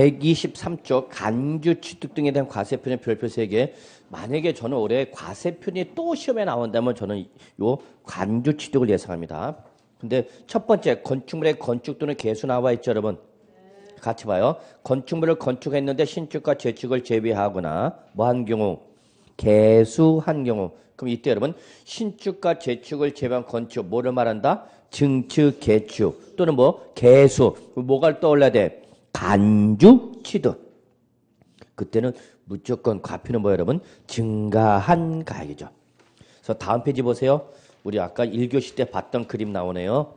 123쪽 간주 취득 등에 대한 과세표는 별표 3개. 만약에 저는 올해 과세표이 또 시험에 나온다면 저는 요 간주 취득을 예상합니다. 근데 첫 번째 건축물의 건축 또는 개수 나와 있죠, 여러분. 같이 봐요. 건축물을 건축했는데 신축과 재축을 제외하거나 뭐 한 경우 개수한 경우 그럼 이때 여러분 신축과 재축을 제외한 건축 뭐를 말한다? 증축, 개축 또는 뭐 개수 뭐가 떠올라야 돼? 간주, 취득 그때는 무조건 과표는 뭐 여러분? 증가한 가액이죠. 그래서 다음 페이지 보세요. 우리 아까 1교시 때 봤던 그림 나오네요.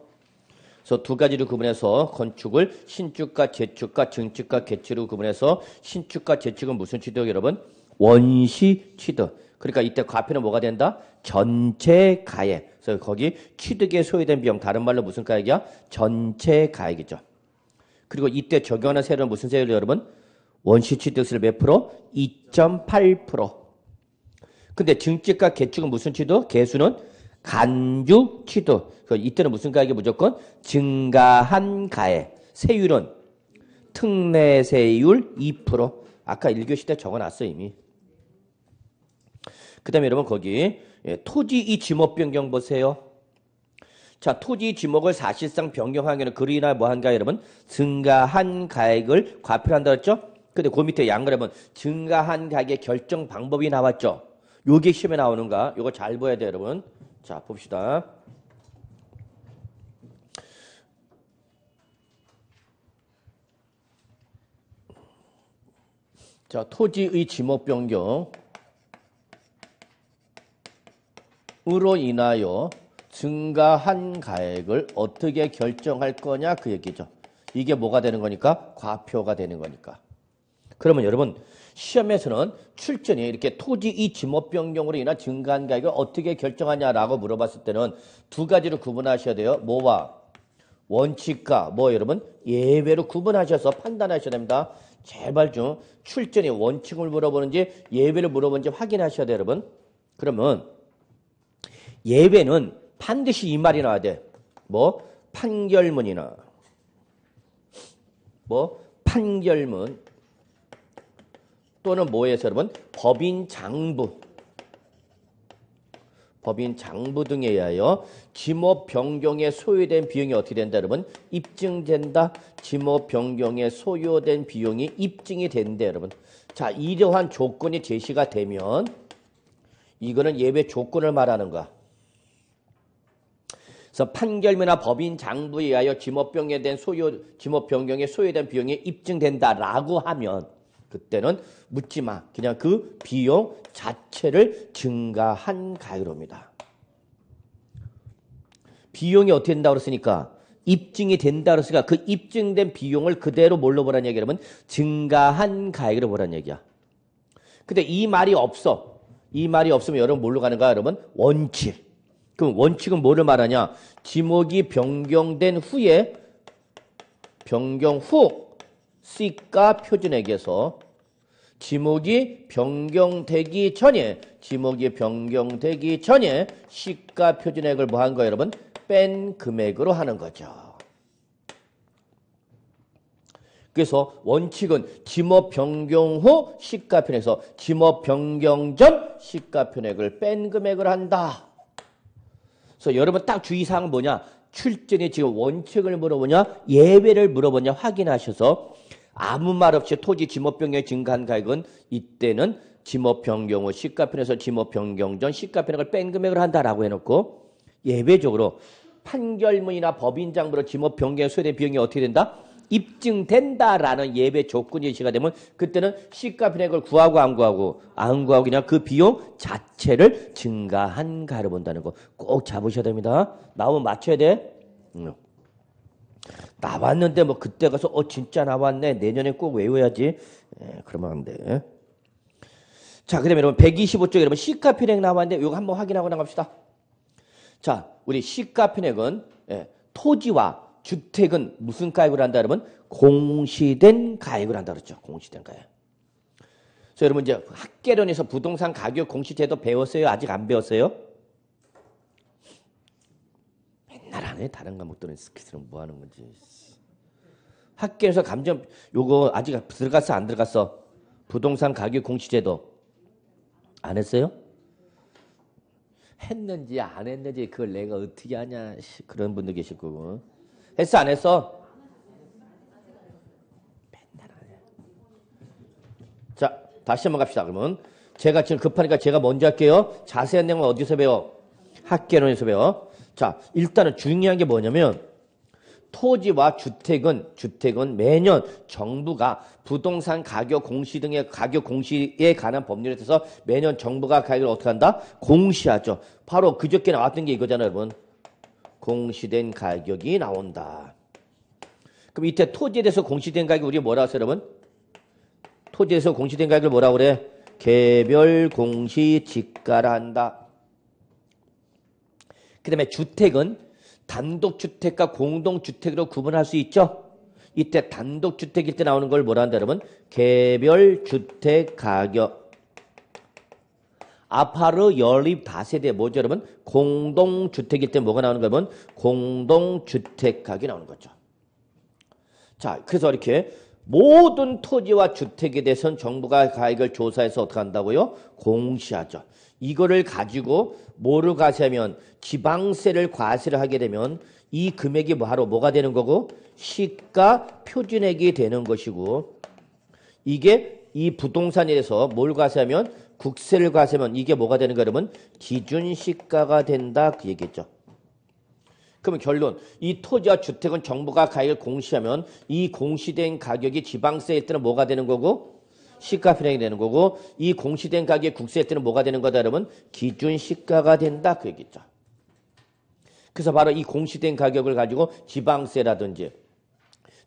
그래서 두 가지로 구분해서 건축을 신축과 재축과 증축과 개축으로 구분해서 신축과 재축은 무슨 취득 여러분? 원시 취득. 그러니까 이때 과표는 뭐가 된다? 전체 가액. 그래서 거기 취득에 소요된 비용 다른 말로 무슨 가액이야? 전체 가액이죠. 그리고 이때 적용하는 세율은 무슨 세율이 여러분? 원시 취득세를 몇 프로? 2.8%. 근데 증축과 개축은 무슨 취득? 개수는 간주 취득. 이때는 무슨 가액이 무조건 증가한 가액. 세율은 특례세율 2%. 아까 1교시 때 적어놨어 이미. 그 다음에 여러분 거기 예, 토지 이 지목 변경 보세요. 자 토지 지목을 사실상 변경하기는 그리나 뭐한가 여러분 증가한 가액을 과표한다 했죠. 근데 그 밑에 양을 하면 증가한 가액의 결정 방법이 나왔죠. 요게 시험에 나오는가? 요거 잘 보여야 돼요 여러분. 자 봅시다. 자 토지의 지목 변경 으로 인하여 증가한 가액을 어떻게 결정할 거냐 그 얘기죠. 이게 뭐가 되는 거니까? 과표가 되는 거니까. 그러면 여러분 시험에서는 출전이 이렇게 토지 이 지목 변경으로 인한 증가한 가액을 어떻게 결정하냐라고 물어봤을 때는 두 가지로 구분하셔야 돼요. 뭐와 원칙과 뭐 여러분 예외로 구분하셔서 판단하셔야 됩니다. 제발 좀 출전이 원칙을 물어보는지 예외를 물어보는지 확인하셔야 돼요, 여러분. 그러면 예외는 반드시 이 말이 나와야 돼. 뭐? 판결문이나. 뭐? 판결문. 또는 뭐에서 여러분? 법인 장부. 법인 장부 등에 의하여 지목 변경에 소요된 비용이 어떻게 된다 여러분? 입증된다. 지목 변경에 소요된 비용이 입증이 된다 여러분. 자 이러한 조건이 제시가 되면 이거는 예외 조건을 말하는 거야 그래서 판결문이나 법인 장부에 의하여 지목병에 대한 소요, 지목 변경에 소요된 비용이 입증된다라고 하면 그때는 묻지 마. 그냥 그 비용 자체를 증가한 가액으로입니다. 비용이 어떻게 된다고 그랬으니까 입증이 된다고 그랬으니까 그 입증된 비용을 그대로 뭘로 보라는 얘기 여러분? 증가한 가액으로 보라는 얘기야. 근데 이 말이 없어. 이 말이 없으면 여러분 뭘로 가는가 여러분? 원칙. 그럼 원칙은 뭐를 말하냐? 지목이 변경된 후에 변경 후 시가 표준액에서 지목이 변경되기 전에 지목이 변경되기 전에 시가 표준액을 뭐 한 거예요, 여러분? 뺀 금액으로 하는 거죠. 그래서 원칙은 지목 변경 후 시가 편에서 지목 변경 전 시가 편액을 뺀 금액을 한다. 그래서 여러분 딱 주의사항은 뭐냐? 출전이 지금 원칙을 물어보냐? 예외를 물어보냐? 확인하셔서 아무 말 없이 토지 지목 변경의 증가한 가액은 이때는 지목 변경 후 시가편에서 지목 변경 전 시가편액을 뺀 금액을 한다라고 해놓고 예외적으로 판결문이나 법인장부로 지목 변경에 소요된 비용이 어떻게 된다? 입증된다라는 예배 조건이 제시가 되면 그때는 시가편액을 구하고 안 구하고 안 구하고 그냥 그 비용 자체를 증가한 가를 본다는 거 꼭 잡으셔야 됩니다. 나오면 맞춰야 돼. 응. 나왔는데 뭐 그때 가서 어 진짜 나왔네 내년에 꼭 외워야지. 에, 예, 그러면 안 돼. 자, 그다음에 여러분 125쪽 여러분 시가편액 나왔는데 이거 한번 확인하고 나갑시다. 자, 우리 시가편액은 예, 토지와 주택은 무슨 가액을 한다 여러분? 공시된 가액을 한다 그랬죠. 공시된 가액. 그래서 여러분 이제 학계론에서 부동산 가격 공시제도 배웠어요? 아직 안 배웠어요? 맨날 안 해. 다른 과목들은 스키스는 뭐 하는 건지. 학교에서 감정 요거 아직 들어갔어 안 들어갔어? 부동산 가격 공시제도 안 했어요? 했는지 안 했는지 그걸 내가 어떻게 하냐 그런 분도 계실 거고 했어 안 했어? 자 다시 한번 갑시다 그러면 제가 지금 급하니까 제가 먼저 할게요 자세한 내용은 어디서 배워? 학계론에서 배워 자 일단은 중요한 게 뭐냐면 토지와 주택은 주택은 매년 정부가 부동산 가격 공시 등의 가격 공시에 관한 법률에 따라서 매년 정부가 가격을 어떻게 한다? 공시하죠. 바로 그저께 나왔던 게 이거잖아요, 여러분. 공시된 가격이 나온다. 그럼 이때 토지에 대해서 공시된 가격 우리 뭐라 하세요, 여러분? 토지에 대해서 공시된 가격을 뭐라 그래? 개별 공시 지가라 한다. 그 다음에 주택은 단독주택과 공동주택으로 구분할 수 있죠? 이때 단독주택일 때 나오는 걸 뭐라 한다 여러분? 개별주택 가격. 아파트 연립 다세대 뭐죠 여러분? 공동주택일 때 뭐가 나오는 거면 공동주택 가격이 나오는 거죠. 자, 그래서 이렇게 모든 토지와 주택에 대해서는 정부가 가액을 조사해서 어떻게 한다고요? 공시하죠. 이거를 가지고 뭐를 과세하면 지방세를 과세를 하게 되면 이 금액이 바로 뭐가 되는 거고 시가 표준액이 되는 것이고 이게 이 부동산에 대해서 뭘 과세하면 국세를 과세하면 이게 뭐가 되는 거 여러분? 기준시가가 된다 그 얘기죠. 그러면 결론 이 토지와 주택은 정부가 가격을 공시하면 이 공시된 가격이 지방세일 때는 뭐가 되는 거고 시가 편행이 되는 거고 이 공시된 가격이 국세일 때는 뭐가 되는 거다 여러분? 기준 시가가 된다 그 얘기죠. 그래서 바로 이 공시된 가격을 가지고 지방세라든지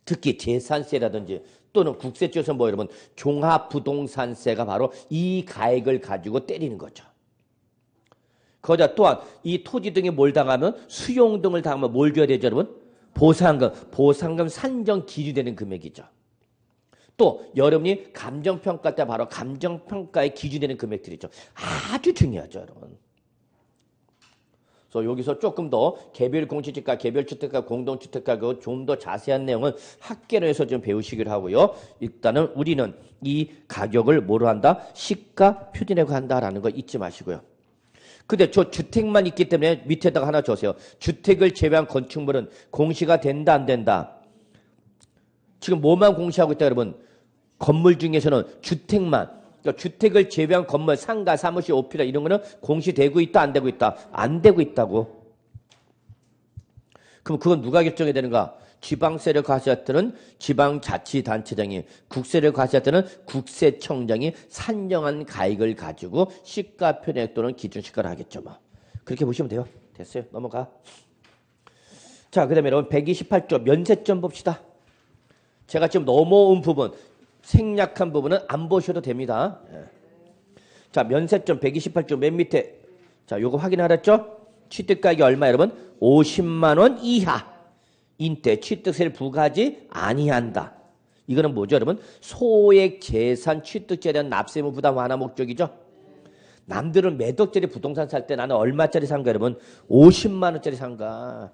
특히 재산세라든지 또는 국세 쪽에서 뭐 여러분 종합부동산세가 바로 이 가액을 가지고 때리는 거죠. 거자 또한 이 토지 등에 뭘 당하면 수용 등을 당하면 뭘 줘야 되죠 여러분? 보상금, 보상금 산정 기준되는 금액이죠. 또 여러분이 감정평가 때 바로 감정평가의 기준되는 금액들이죠. 아주 중요하죠 여러분. 그래서 여기서 조금 더 개별 공시지가, 개별 주택가, 공동 주택가 그 좀 더 자세한 내용은 학계로 해서 좀 배우시기로 하고요. 일단은 우리는 이 가격을 뭐로 한다? 시가 표준액으로 한다라는 거 잊지 마시고요. 근데 저 주택만 있기 때문에 밑에다가 하나 줘세요. 주택을 제외한 건축물은 공시가 된다 안 된다? 지금 뭐만 공시하고 있다 여러분? 건물 중에서는 주택만 그러니까 주택을 제외한 건물, 상가, 사무실, 오피라 이런 거는 공시되고 있다, 안 되고 있다? 안 되고 있다고. 그럼 그건 누가 결정해야 되는가? 지방세를 과세했던 지방자치단체장이 국세를 과세했던 국세청장이 산정한 가액을 가지고 시가 편액 또는 기준시가를 하겠죠. 뭐. 그렇게 보시면 돼요. 됐어요. 넘어가. 자, 그 다음에 여러분 128조 면세점 봅시다. 제가 지금 넘어온 부분 생략한 부분은 안 보셔도 됩니다. 예. 자, 면세점 128조 맨 밑에 자, 요거 확인하셨죠? 취득가격이 얼마 여러분? 50만 원 이하. 인대 취득세를 부과하지 아니한다. 이거는 뭐죠, 여러분? 소액 재산 취득세에 대한 납세무 부담 완화 목적이죠. 남들은 몇 억짜리 부동산 살 때 나는 얼마짜리 산가 여러분? 50만 원짜리 산가.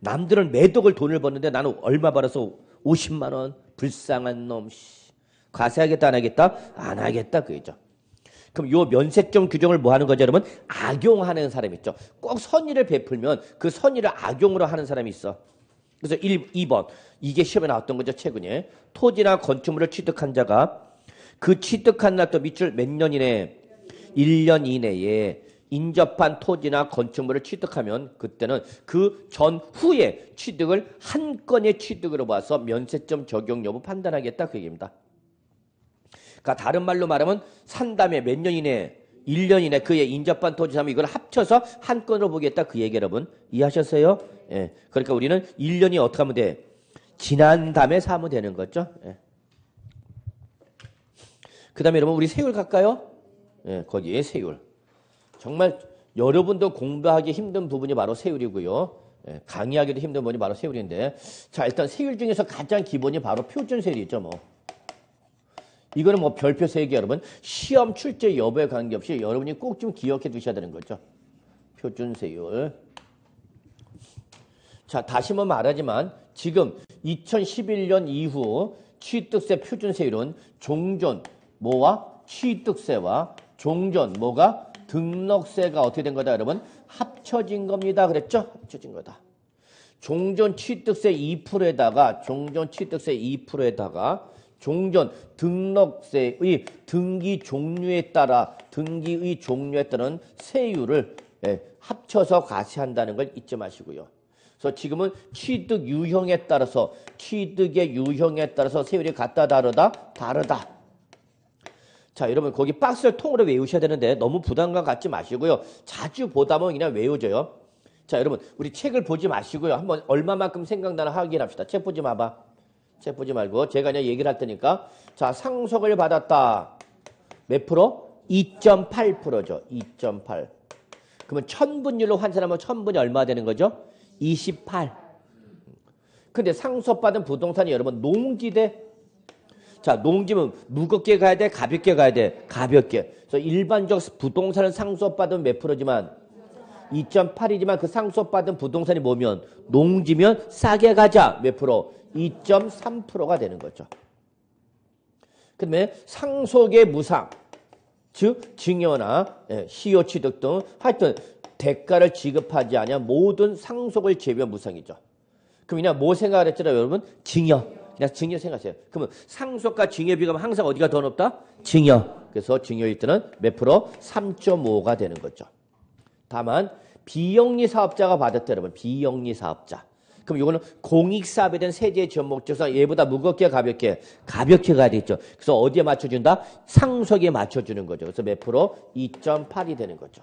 남들은 몇 억을 돈을 버는데 나는 얼마 벌어서 50만 원 불쌍한 놈 과세하겠다 안 하겠다? 안 하겠다 그죠. 그럼 요 면세점 규정을 뭐 하는 거죠, 여러분? 악용하는 사람이 있죠. 꼭 선의를 베풀면 그 선의를 악용으로 하는 사람이 있어. 그래서 1, 2번. 이게 시험에 나왔던 거죠, 최근에. 토지나 건축물을 취득한 자가 그 취득한 날부터 밑줄 몇 년 이내? 1년 이내에 인접한 토지나 건축물을 취득하면 그때는 그 전후에 취득을 한 건의 취득으로 봐서 면세점 적용 여부 판단하겠다 그 얘기입니다. 그러니까 다른 말로 말하면 산 다음에 몇 년 이내 1년 이내 그의 인접한 토지 사면 이걸 합쳐서 한 건으로 보겠다 그 얘기 여러분 이해하셨어요? 예. 그러니까 우리는 1년이 어떻게 하면 돼? 지난 다음에 사면 되는 거죠. 예. 그 다음에 여러분 우리 세율 갈까요? 예, 거기에 세율. 정말 여러분도 공부하기 힘든 부분이 바로 세율이고요. 예, 강의하기도 힘든 부분이 바로 세율인데 자 일단 세율 중에서 가장 기본이 바로 표준 세율이죠. 뭐 이거는 뭐 별표 세 개 여러분 시험 출제 여부에 관계없이 여러분이 꼭 좀 기억해 두셔야 되는 거죠. 표준 세율. 자 다시 한번 말하지만 지금 2011년 이후 취득세 표준 세율은 종전 뭐와 취득세와 종전 뭐가 등록세가 어떻게 된 거다 여러분? 합쳐진 겁니다. 그랬죠? 합쳐진 거다. 종전 취득세 2%에다가 종전 취득세 2%에다가 종전 등록세의 등기 종류에 따라 등기의 종류에 따른 세율을 예, 합쳐서 과세한다는 걸 잊지 마시고요. 그래서 지금은 취득 유형에 따라서 취득의 유형에 따라서 세율이 같다 다르다 다르다. 자 여러분 거기 박스를 통으로 외우셔야 되는데 너무 부담감 갖지 마시고요. 자주 보다 보면 그냥 외워져요. 자 여러분 우리 책을 보지 마시고요. 한번 얼마만큼 생각나나 확인합시다. 책 보지 마봐. 책 보지 말고 제가 그냥 얘기를 할 테니까 자 상속을 받았다. 몇 프로? 2.8%죠. 2.8. 그러면 천분율로 환산하면 천분이 얼마 되는 거죠? 28. 근데 상속받은 부동산이 여러분 농지대 자, 농지면 무겁게 가야 돼, 가볍게 가야 돼, 가볍게. 그래서 일반적 부동산을 상속받은 몇 프로지만 2.8이지만 그 상속받은 부동산이 뭐면 농지면 싸게 가자 몇 프로? 2.3%가 되는 거죠. 그 다음에 상속의 무상, 즉 증여나 예, 시효 취득 등 하여튼 대가를 지급하지 않냐 모든 상속을 제외한 무상이죠. 그럼 그냥 뭐 생각을 했잖아요, 여러분? 증여. 그냥 증여 생각하세요. 그러면 상속과 증여 비교하면 항상 어디가 더 높다? 증여. 그래서 증여일 때는 몇 프로? 3.5가 되는 거죠. 다만 비영리 사업자가 받았다 여러분. 비영리 사업자. 그럼 이거는 공익사업에 대한 세제 지원 목적상 얘보다 무겁게 가볍게 가볍게 가야 되겠죠. 그래서 어디에 맞춰준다? 상속에 맞춰주는 거죠. 그래서 몇 프로? 2.8이 되는 거죠.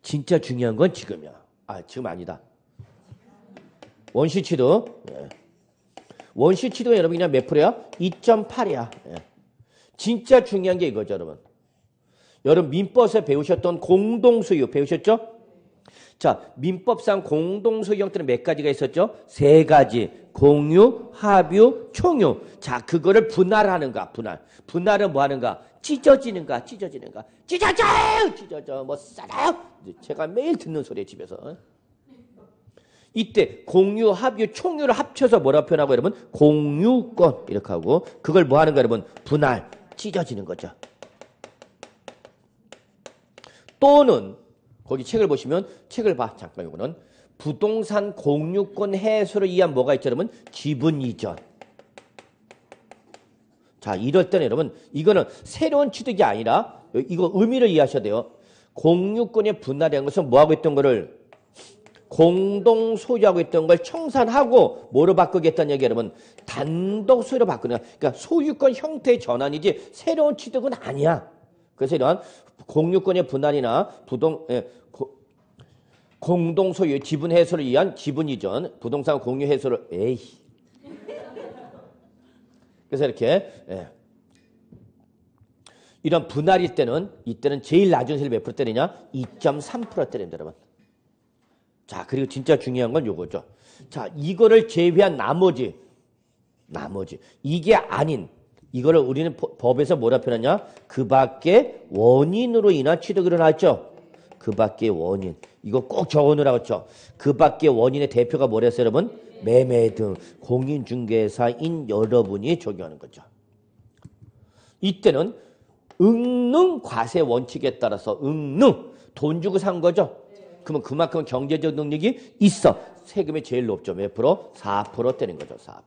진짜 중요한 건 지금이야. 아 지금 아니다. 원시치도 예. 원시 치도가 여러분 그냥 몇 프로야? 2.8이야. 예. 진짜 중요한 게 이거죠 여러분. 여러분 민법에서 배우셨던 공동소유 배우셨죠? 자, 민법상 공동소유 형태는 몇 가지가 있었죠? 세 가지. 공유, 합유, 총유. 자, 그거를 분할하는가, 분할. 분할은 뭐 하는가? 찢어지는가, 찢어지는가. 찢어져! 찢어져. 뭐 싸다! 제가 매일 듣는 소리에 집에서. 이때 공유, 합유, 총유를 합쳐서 뭐라 표현하고 여러분? 공유권. 이렇게 하고. 그걸 뭐 하는가, 여러분? 분할. 찢어지는 거죠. 또는 거기 책을 보시면 책을 봐. 잠깐 이거는 부동산 공유권 해소를 위한 뭐가 있죠, 여러분? 지분 이전. 자, 이럴 때는 여러분, 이거는 새로운 취득이 아니라 이거 의미를 이해하셔야 돼요. 공유권의 분할이라는 것은 뭐 하고 있던 거를 공동 소유하고 있던 걸 청산하고 뭐로 바꾸겠다는 얘기 여러분 단독 소유로 바꾸는 그러니까 소유권 형태의 전환이지 새로운 취득은 아니야. 그래서 이러한 공유권의 분할이나 부동 예, 고, 공동 소유 지분 해소를 위한 지분 이전, 부동산 공유 해소를 에이. 그래서 이렇게 예. 이런 분할일 때는 이때는 제일 낮은 세율 몇 프로 때리냐? 2.3% 때립니다, 여러분. 자, 그리고 진짜 중요한 건 요거죠. 자, 이거를 제외한 나머지 나머지 이게 아닌 이거를 우리는 법에서 뭐라 표현하냐? 그 밖에 원인으로 인한 취득이 일어났죠. 그 밖에 원인. 이거 꼭 적어놓으라고 했죠. 그 밖에 원인의 대표가 뭐랬어요, 여러분? 매매 등 공인중개사인 여러분이 적용하는 거죠. 이때는 응능 과세 원칙에 따라서 응능 돈 주고 산 거죠. 그러면 그만큼 경제적 능력이 있어. 세금이 제일 높죠. 몇 프로? 4% 되는 거죠. 4%.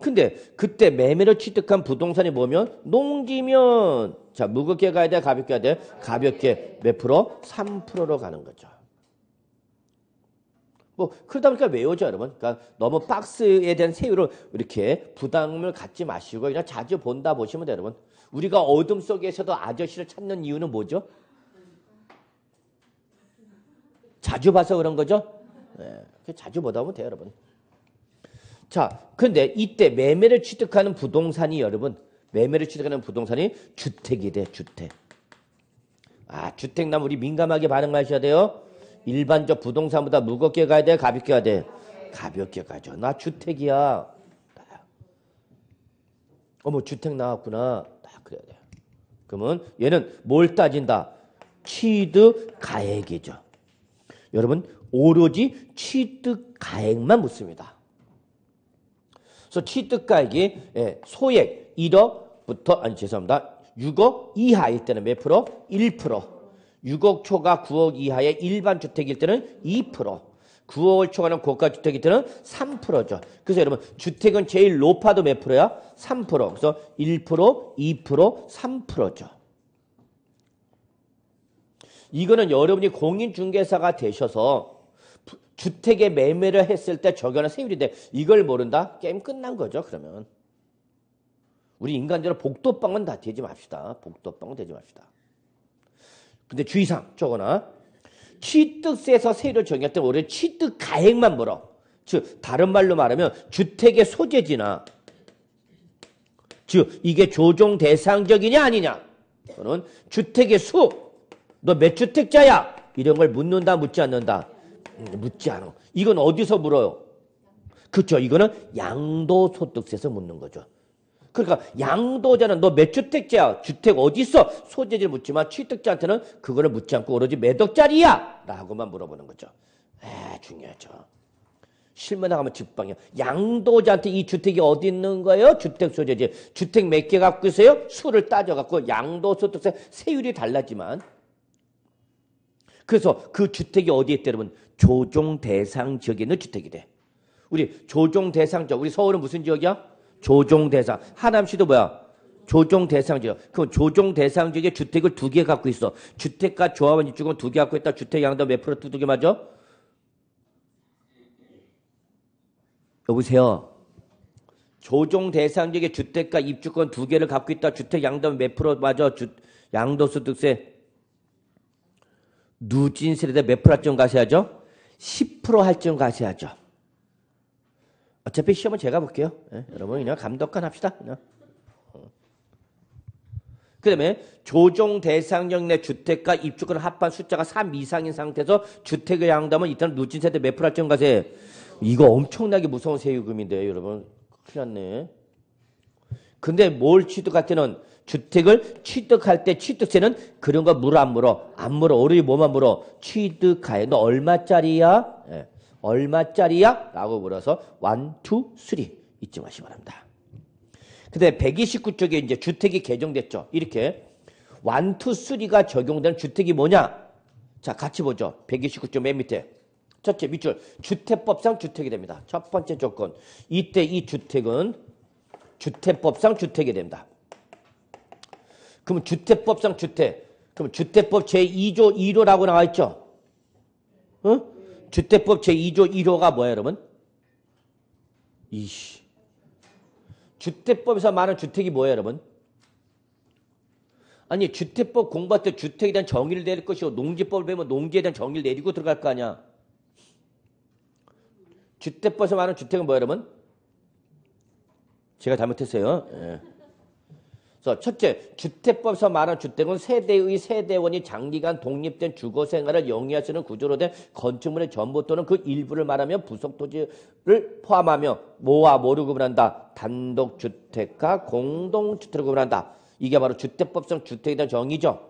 근데 그때 매매로 취득한 부동산이 뭐면 농지면 자 무겁게 가야 돼 가볍게 가야 돼 가볍게 몇 프로 3%로 가는 거죠. 뭐 그러다 보니까 외우죠 여러분. 그러니까 너무 박스에 대한 세율을 이렇게 부담을 갖지 마시고 그냥 자주 본다 보시면 돼요 여러분. 우리가 어둠 속에서도 아저씨를 찾는 이유는 뭐죠? 자주 봐서 그런 거죠. 네, 자주 보다 보면 돼요 여러분. 자, 근데 이때 매매를 취득하는 부동산이 여러분, 매매를 취득하는 부동산이 주택이 돼, 주택. 아, 주택남 우리 민감하게 반응하셔야 돼요. 일반적 부동산보다 무겁게 가야 돼, 가볍게 가야 돼? 가볍게 가죠. 나 주택이야. 어머, 주택 나왔구나. 딱 그래야 돼. 그러면 얘는 뭘 따진다? 취득 가액이죠. 여러분 오로지 취득 가액만 묻습니다. 그래서 취득 가액이 예, 소액 1억부터 아니 죄송합니다. 6억 이하일 때는 몇 프로? 1%. 6억 초과 9억 이하의 일반 주택일 때는 2%. 9억을 초과하는 고가 주택일 때는 3%죠. 그래서 여러분 주택은 제일 높아도 몇 프로야? 3%. 그래서 1%, 2%, 3%죠. 이거는 여러분이 공인중개사가 되셔서 주택의 매매를 했을 때 적용하는 세율인데 이걸 모른다? 게임 끝난 거죠, 그러면. 우리 인간적으로 복도방은 다 되지 맙시다. 복도방은 되지 맙시다. 근데 주의사항 적어놔. 취득세에서 세율을 정할 때 우리는 취득 가액만 물어. 즉 다른 말로 말하면 주택의 소재지나 즉 이게 조정 대상적이냐 아니냐 또는 주택의 수, 너 몇 주택자야? 이런 걸 묻는다 묻지 않는다? 음, 묻지 않아. 이건 어디서 물어요? 그렇죠. 이거는 양도소득세에서 묻는 거죠. 그러니까 양도자는 너 몇 주택자야? 주택 어디 있어? 소재지를 묻지만 취득자한테는 그거를 묻지 않고 오로지 몇 억짜리야? 라고만 물어보는 거죠. 에, 중요하죠. 실무 나가면 직방이야. 양도자한테 이 주택이 어디 있는 거예요? 주택 소재지. 주택 몇 개 갖고 있어요? 수를 따져갖고 양도소득세 세율이 달라지만 그래서 그 주택이 어디에 있대 여러분? 조정 대상 지역에 있는 주택이 돼. 우리 조정 대상 지역. 우리 서울은 무슨 지역이야? 조정 대상. 하남시도 뭐야? 조정 대상 지역. 그럼 조정 대상 지역에 주택을 두 개 갖고 있어. 주택과 조합원 입주권 두개 갖고 있다. 주택 양도 몇 프로 두개 맞아? 여보세요. 조정 대상 지역에 주택과 입주권 두 개를 갖고 있다. 주택 양도 몇 프로 맞아? 주, 양도소득세 누진세에다 몇 프로 할증 가셔야죠? 10% 할증 가셔야죠. 어차피 시험은 제가 볼게요. 네, 여러분 그냥 감독관 합시다. 그냥. 어. 그 다음에 조정 대상역 내 주택과 입주권 합한 숫자가 3 이상인 상태에서 주택을 양도하면 이때는 누진세 대 몇 프로 할증 가세? 이거 엄청나게 무서운 세율금인데 여러분 큰일 났네. 근데 뭘 취득할 때는 주택을 취득할 때 취득세는 그런 거 물어 안 물어? 안 물어. 오르이 뭐만 물어? 취득하에 너 얼마짜리야? 예. 얼마짜리야? 라고 물어서 1, 2, 3 잊지 마시기 바랍니다. 근데 129쪽에 이제 주택이 개정됐죠. 이렇게 1, 2, 3가 적용된 주택이 뭐냐? 자, 같이 보죠. 129쪽 맨 밑에. 첫째 밑줄 주택법상 주택이 됩니다. 첫 번째 조건. 이때 이 주택은 주택법상 주택이 됩니다. 그러면 주택법상 주택. 그럼 주택법 제2조 1호라고 나와 있죠? 어? 주택법 제2조 1호가 뭐야, 여러분? 이씨. 주택법에서 말하는 주택이 뭐야, 여러분? 아니, 주택법 공부할 때 주택에 대한 정의를 내릴 것이고, 농지법을 배우면 농지에 대한 정의를 내리고 들어갈 거 아니야? 주택법에서 말하는 주택은 뭐야, 여러분? 제가 잘못했어요. 예. 그래서 첫째, 주택법에서 말하는 주택은 세대의 세대원이 장기간 독립된 주거 생활을 영위할 수 있는 구조로 된 건축물의 전부 또는 그 일부를 말하며 부속 토지를 포함하며 뭐와 뭐를 구분한다? 단독 주택과 공동 주택을 구분한다. 이게 바로 주택법상 주택에 대한 정의죠.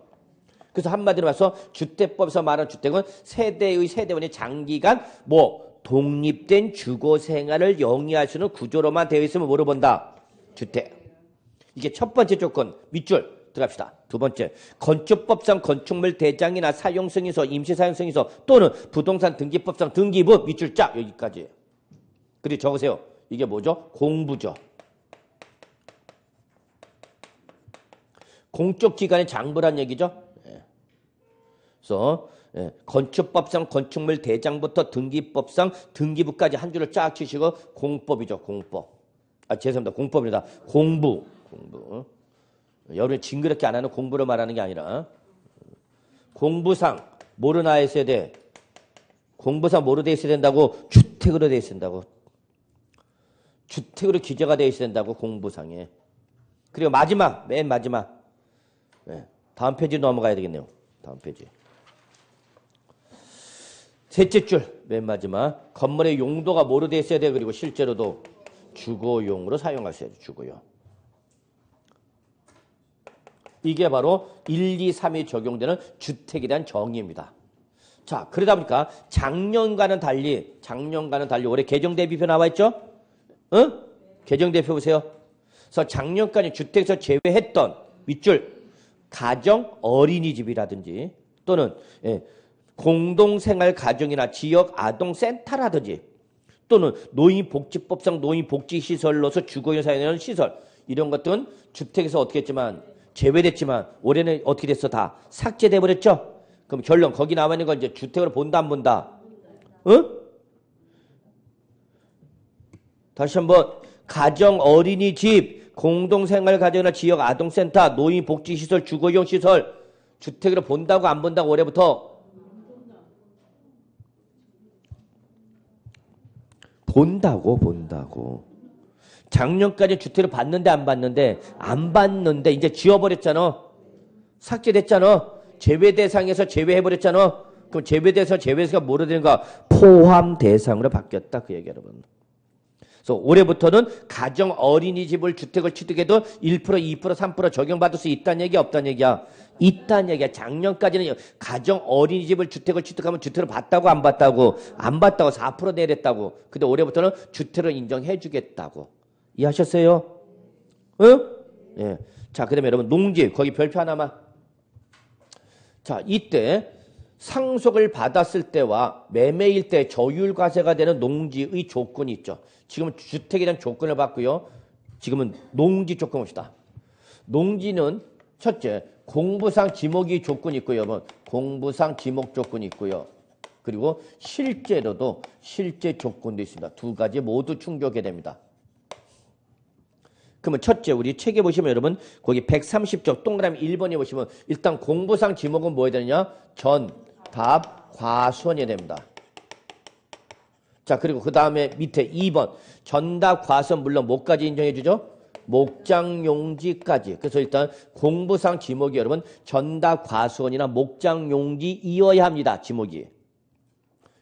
그래서 한마디로 말해서 주택법에서 말하는 주택은 세대의 세대원이 장기간 뭐 독립된 주거 생활을 영위할 수 있는 구조로만 되어 있으면 뭐로 본다? 주택. 이게 첫 번째 조건 밑줄 들어갑시다. 두 번째 건축법상 건축물 대장이나 사용승인서 임시사용승인서 또는 부동산 등기법상 등기부 밑줄 짝 여기까지. 그리고 적으세요. 이게 뭐죠? 공부죠. 공적 기관의 장부란 얘기죠. 예. 그래서 예. 건축법상 건축물 대장부터 등기법상 등기부까지 한 줄을 쫙 치시고 공법이죠. 공법. 아 죄송합니다. 공법입니다. 공부. 공부. 여름에 징그럽게 안 하는 공부를 말하는 게 아니라 공부상 모르나 했어야 돼. 공부상 뭐로 돼 있어야 된다고 주택으로 돼 있어야 된다고. 주택으로 기재가 돼 있어야 된다고 공부상에. 그리고 마지막 맨 마지막 네, 다음 페이지 넘어가야 되겠네요. 다음 페이지. 셋째 줄 맨 마지막 건물의 용도가 뭐로 돼 있어야 돼 그리고 실제로도 주거용으로 사용할 수 있어요. 주거용. 이게 바로 1, 2, 3이 적용되는 주택에 대한 정의입니다. 자, 그러다 보니까 작년과는 달리, 작년과는 달리 올해 개정 대비표 나와 있죠? 응? 개정 대표 보세요. 그래서 작년까지 주택에서 제외했던 윗줄 가정 어린이집이라든지 또는 예, 공동생활 가정이나 지역 아동센터라든지 또는 노인복지법상 노인복지시설로서 주거용 사용하는 시설 이런 것들은 주택에서 어떻게 했지만 제외됐지만 올해는 어떻게 됐어 다 삭제돼 버렸죠. 그럼 결론 거기 나와 있는 건 이제 주택으로 본다 안 본다. 응? 다시 한번 가정 어린이집 공동생활 가정이나 지역 아동센터 노인 복지 시설 주거용 시설 주택으로 본다고 안 본다고 올해부터 본다고 본다고 작년까지 주택을 봤는데 안 봤는데 안 봤는데 이제 지워버렸잖아. 삭제됐잖아. 제외 대상에서 제외해버렸잖아. 그럼 제외 대상 제외해서 뭐로 되는가? 포함 대상으로 바뀌었다 그 얘기 여러분. 그래서 올해부터는 가정 어린이집을 주택을 취득해도 1% 2% 3% 적용받을 수 있다는 얘기 없다는 얘기야? 있다는 얘기야. 작년까지는 가정 어린이집을 주택을 취득하면 주택을 받다고 안 받다고? 안 받다고 4% 내렸다고. 근데 올해부터는 주택을 인정해 주겠다고. 이해하셨어요? 응? 예. 자, 그 다음에 여러분 농지 거기 별표 하나만. 자, 이때 상속을 받았을 때와 매매일 때 저율 과세가 되는 농지의 조건이 있죠. 지금은 주택에 대한 조건을 받고요. 지금은 농지 조건 봅시다. 농지는 첫째, 공부상 지목이 조건이 있고요. 여러분. 공부상 지목 조건이 있고요. 그리고 실제로도 실제 조건도 있습니다. 두 가지 모두 충족해야 됩니다. 그러면 첫째 우리 책에 보시면 여러분 거기 130쪽 동그라미 1번에 보시면 일단 공부상 지목은 뭐 해야 되느냐? 전, 답, 과수원이 됩니다. 자 그리고 그 다음에 밑에 2번 전답, 과수원 물론 뭐까지 인정해 주죠? 목장용지까지. 그래서 일단 공부상 지목이 여러분 전답 과수원이나 목장용지 이어야 합니다. 지목이.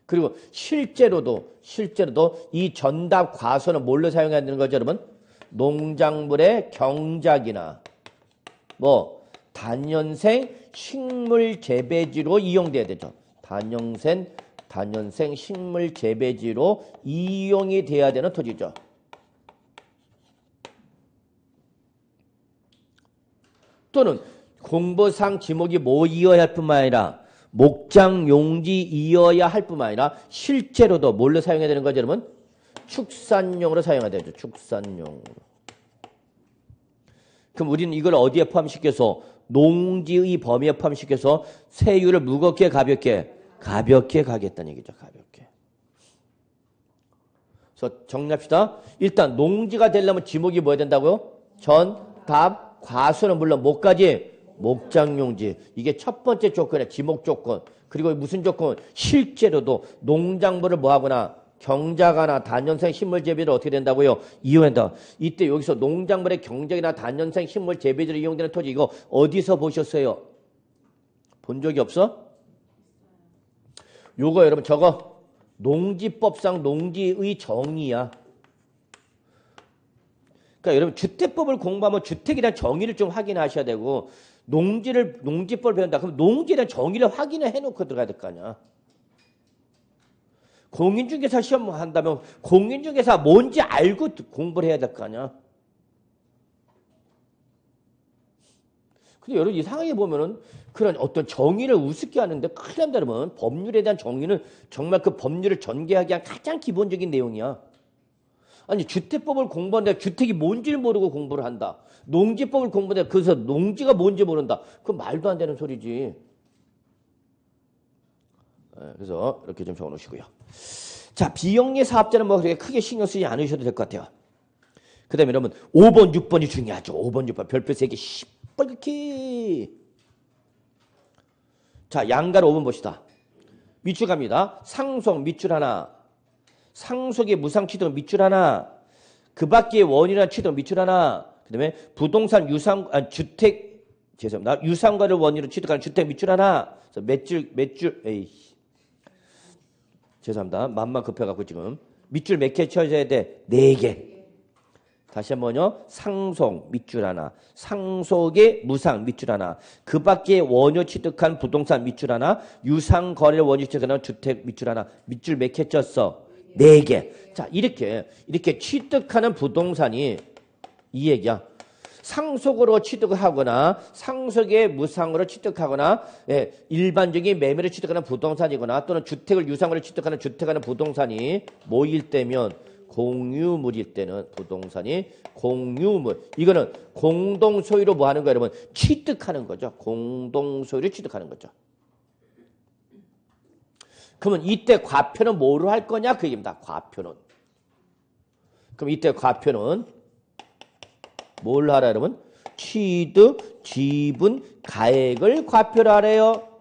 그리고 실제로도 실제로도 이 전답 과수원은 뭘로 사용해야 되는 거죠, 여러분? 농작물의 경작이나 뭐 단연생 식물 재배지로 이용돼야 되죠. 단연생 단연생 식물 재배지로 이용이 돼야 되는 토지죠. 또는 공보상 지목이 뭐 이어야 할 뿐만 아니라 목장 용지 이어야 할 뿐만 아니라 실제로도 뭘로 사용해야 되는 거죠, 여러분? 축산용으로 사용해야 되죠. 축산용으로. 그럼 우리는 이걸 어디에 포함시켜서 농지의 범위에 포함시켜서 세율을 무겁게 가볍게 가볍게 가겠다는 얘기죠. 가볍게. 그래서 정리합시다. 일단 농지가 되려면 지목이 뭐야 된다고요? 전, 답, 과수는 물론 목까지 목장용지 이게 첫 번째 조건의 지목 조건 그리고 무슨 조건 실제로도 농작물을 뭐하거나 경작하나 단연생 식물 재배를 어떻게 된다고요? 이용한다. 이때 여기서 농작물의 경작이나 단연생 식물 재배를 이용되는 토지 이거 어디서 보셨어요? 본 적이 없어? 요거 여러분 저거 농지법상 농지의 정의야. 그러니까 여러분 주택법을 공부하면 대한 정의를 좀 확인하셔야 되고 농지를 농지법을 배운다. 그럼 농지에 정의를 확인을 해놓고 들어가야 될 거 아니야. 공인중개사 시험 한다면 공인중개사 뭔지 알고 공부를 해야 될 거 아니야. 근데 여러분 이상하게 보면은 그런 어떤 정의를 우습게 하는데 큰일 납니다 여러분. 법률에 대한 정의는 정말 그 법률을 전개하기 위한 가장 기본적인 내용이야. 아니 주택법을 공부하는데 주택이 뭔지를 모르고 공부를 한다. 농지법을 공부하는데 그래서 농지가 뭔지 모른다. 그건 말도 안 되는 소리지. 네, 그래서 이렇게 좀 적어놓으시고요. 자 비영리 사업자는 뭐 그렇게 크게 신경 쓰지 않으셔도 될 것 같아요. 그 다음에 여러분 5번 6번이 중요하죠. 5번 6번 별표 3개 시뻘겋게 자 양가로 5번 봅시다. 밑줄 갑니다. 상속 밑줄 하나 상속의 무상 취득 밑줄 하나, 그 밖에 원이나 취득 밑줄 하나, 그 다음에 부동산 유상, 아, 주택, 죄송합니다. 유상과를 원인으로 취득하는 주택 밑줄 하나, 몇 줄, 몇 줄, 에이. 죄송합니다. 맘만 급해갖고 지금. 밑줄 몇 개 쳐줘야 돼? 네 개. 다시 한번요. 상속 밑줄 하나, 상속의 무상 밑줄 하나, 그 밖에 원유 취득한 부동산 밑줄 하나, 유상 거래를 원유 취득하는 주택 밑줄 하나, 밑줄 몇개 쪘어? 네 개. 자, 이렇게 이렇게 취득하는 부동산이 이 얘기야. 상속으로 취득을 하거나 상속의 무상으로 취득하거나 예, 일반적인 매매를 취득하는 부동산이거나 또는 주택을 유상으로 취득하는 주택하는 부동산이 모일 때면 공유물일 때는 부동산이 공유물. 이거는 공동 소유로 뭐 하는 거예요, 여러분? 취득하는 거죠. 공동 소유를 취득하는 거죠. 그러면 이때 과표는 뭐로 할 거냐? 그 얘기입니다. 과표는. 그럼 이때 과표는 뭘 하라 여러분? 취득, 지분, 가액을 과표를 하래요.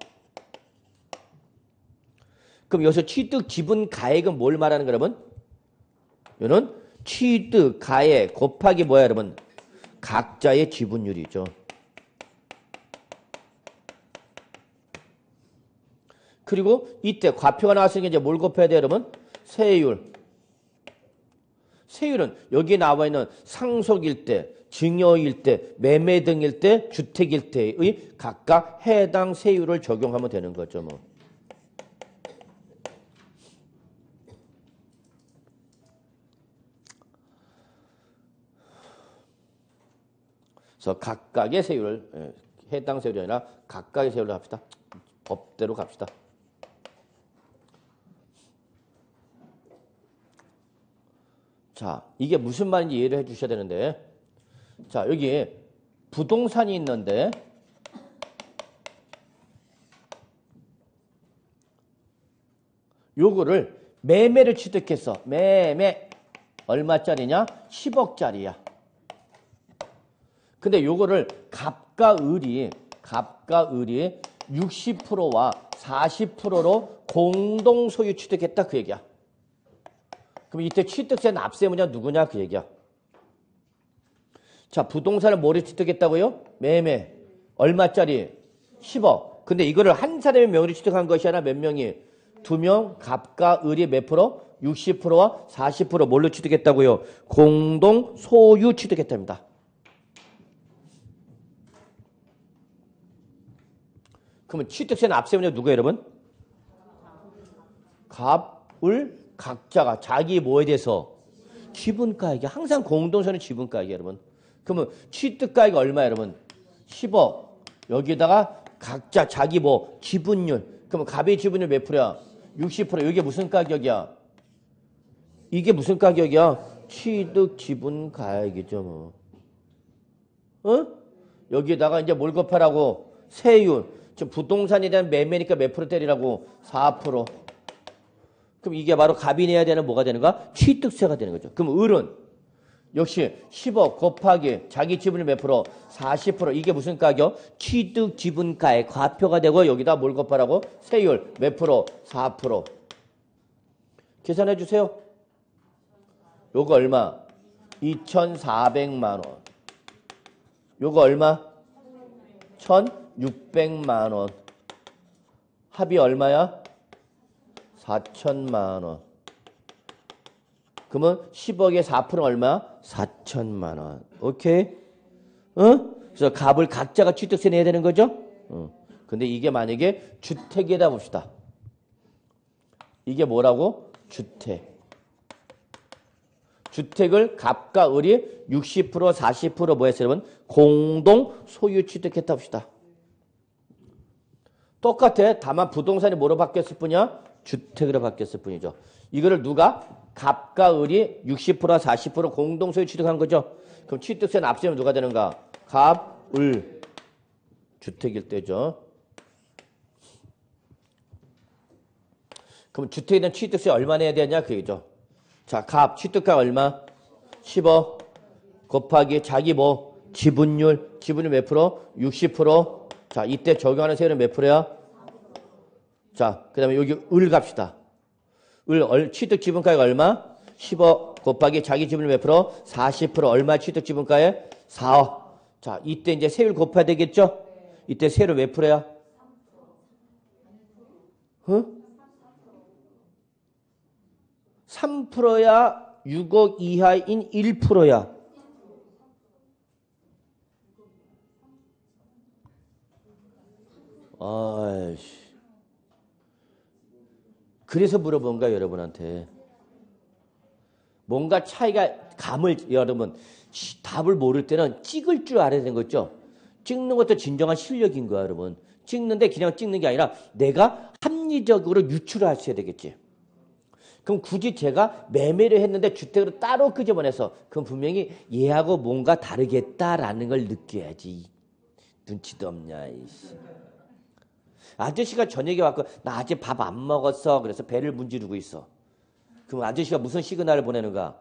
그럼 여기서 취득, 지분, 가액은 뭘 말하는 거야 여러분? 이는 취득, 가액 곱하기 뭐야 여러분? 각자의 지분율이죠. 그리고 이때 과표가 나왔으니까 이제 뭘 곱해야 돼요 여러분? 세율. 세율은 여기 나와 있는 상속일 때, 증여일 때, 매매 등일 때, 주택일 때의 각각 해당 세율을 적용하면 되는 거죠. 뭐. 그래서 각각의 세율을 예, 해당 세율이 아니라 각각의 세율로 합시다. 법대로 갑시다. 자, 이게 무슨 말인지 이해를 해 주셔야 되는데 자, 여기 부동산이 있는데 요거를 매매를 취득해서 매매 얼마짜리냐? 10억짜리야. 근데 요거를 갑과 을이 갑과 을이 60%와 40%로 공동 소유 취득했다 그 얘기야. 그럼 이때 취득세 납세문자 누구냐 그 얘기야. 자 부동산을 뭐를 취득했다고요? 매매 얼마짜리? 10억. 근데 이거를 한 사람의 명의로 취득한 것이 아니라 몇 명이? 두 명, 갑과 을이 몇 프로? 60%와 40% 뭘로 취득했다고요? 공동 소유 취득했답니다. 그러면 취득세는 앞세우냐 누가 여러분? 갑을 각자가 자기 뭐에 대해서 지분가액이 항상 공동선의 지분가액이 여러분. 그러면 취득가액이 얼마 여러분? 10억. 여기다가 각자 자기 뭐 지분율. 그러면 갑의 지분율 몇 프로야? 60%. 이게 무슨 가격이야? 이게 무슨 가격이야? 취득 지분 가액이죠, 뭐. 어? 여기에다가 이제 뭘 곱하라고? 세율. 지금 부동산에 대한 매매니까 몇 프로 때리라고? 4%. 그럼 이게 바로 갑이 내야 되는 뭐가 되는가? 취득세가 되는 거죠. 그럼 을은 역시 10억 곱하기 자기 지분이 몇 프로? 40% 이게 무슨 가격? 취득 지분가의 과표가 되고 여기다 뭘 곱하라고? 세율 몇 프로? 4% 계산해 주세요. 요거 얼마? 2,400만 원. 요거 얼마? 1,600만 원. 합이 얼마야? 4천만 원. 그러면 10억에 4%는 얼마? 4천만 원. 오케이? 어? 그래서 값을 각자가 취득세 내야 되는 거죠? 어. 근데 이게 만약에 주택이다 봅시다. 이게 뭐라고? 주택. 주택을 갑과 을이 60% 40%뭐 했어요? 여러분? 공동 소유 취득했다 봅시다. 똑같아. 다만 부동산이 뭐로 바뀌었을 뿐이야? 주택으로 바뀌었을 뿐이죠. 이거를 누가? 갑과 을이 60% 40% 공동 소유 취득한 거죠. 그럼 취득세는 앞세면 누가 되는가? 갑, 을. 주택일 때죠. 그럼 주택에 대한 취득세 얼마 내야 되냐? 그 얘기죠. 자, 갑, 취득가 얼마? 10억 곱하기 자기 뭐 지분율, 지분율 몇 프로? 60%. 자, 이때 적용하는 세율은 몇 프로야? 자, 그 다음에 여기 을 갑시다. 을 취득 지분가액 얼마? 10억 곱하기 자기 지분을 몇 프로? 40% 얼마 취득 지분가액? 4억. 자, 이때 이제 세율 곱해야 되겠죠? 이때 세율을 몇 프로야? 응? 3%야 6억 이하인 1%야. 아이씨. 그래서 물어본 거야, 여러분한테. 뭔가 차이가 감을 여러분 답을 모를 때는 찍을 줄 알아야 되는 거죠. 찍는 것도 진정한 실력인 거야, 여러분. 찍는데 그냥 찍는 게 아니라 내가 합리적으로 유출을 하셔야 되겠지. 그럼 굳이 제가 매매를 했는데 주택으로 따로 끄집어내서 그럼 분명히 얘하고 뭔가 다르겠다라는 걸 느껴야지. 눈치도 없냐, 이씨. 아저씨가 저녁에 왔고 나 아직 밥 안 먹었어. 그래서 배를 문지르고 있어. 그럼 아저씨가 무슨 시그널을 보내는가?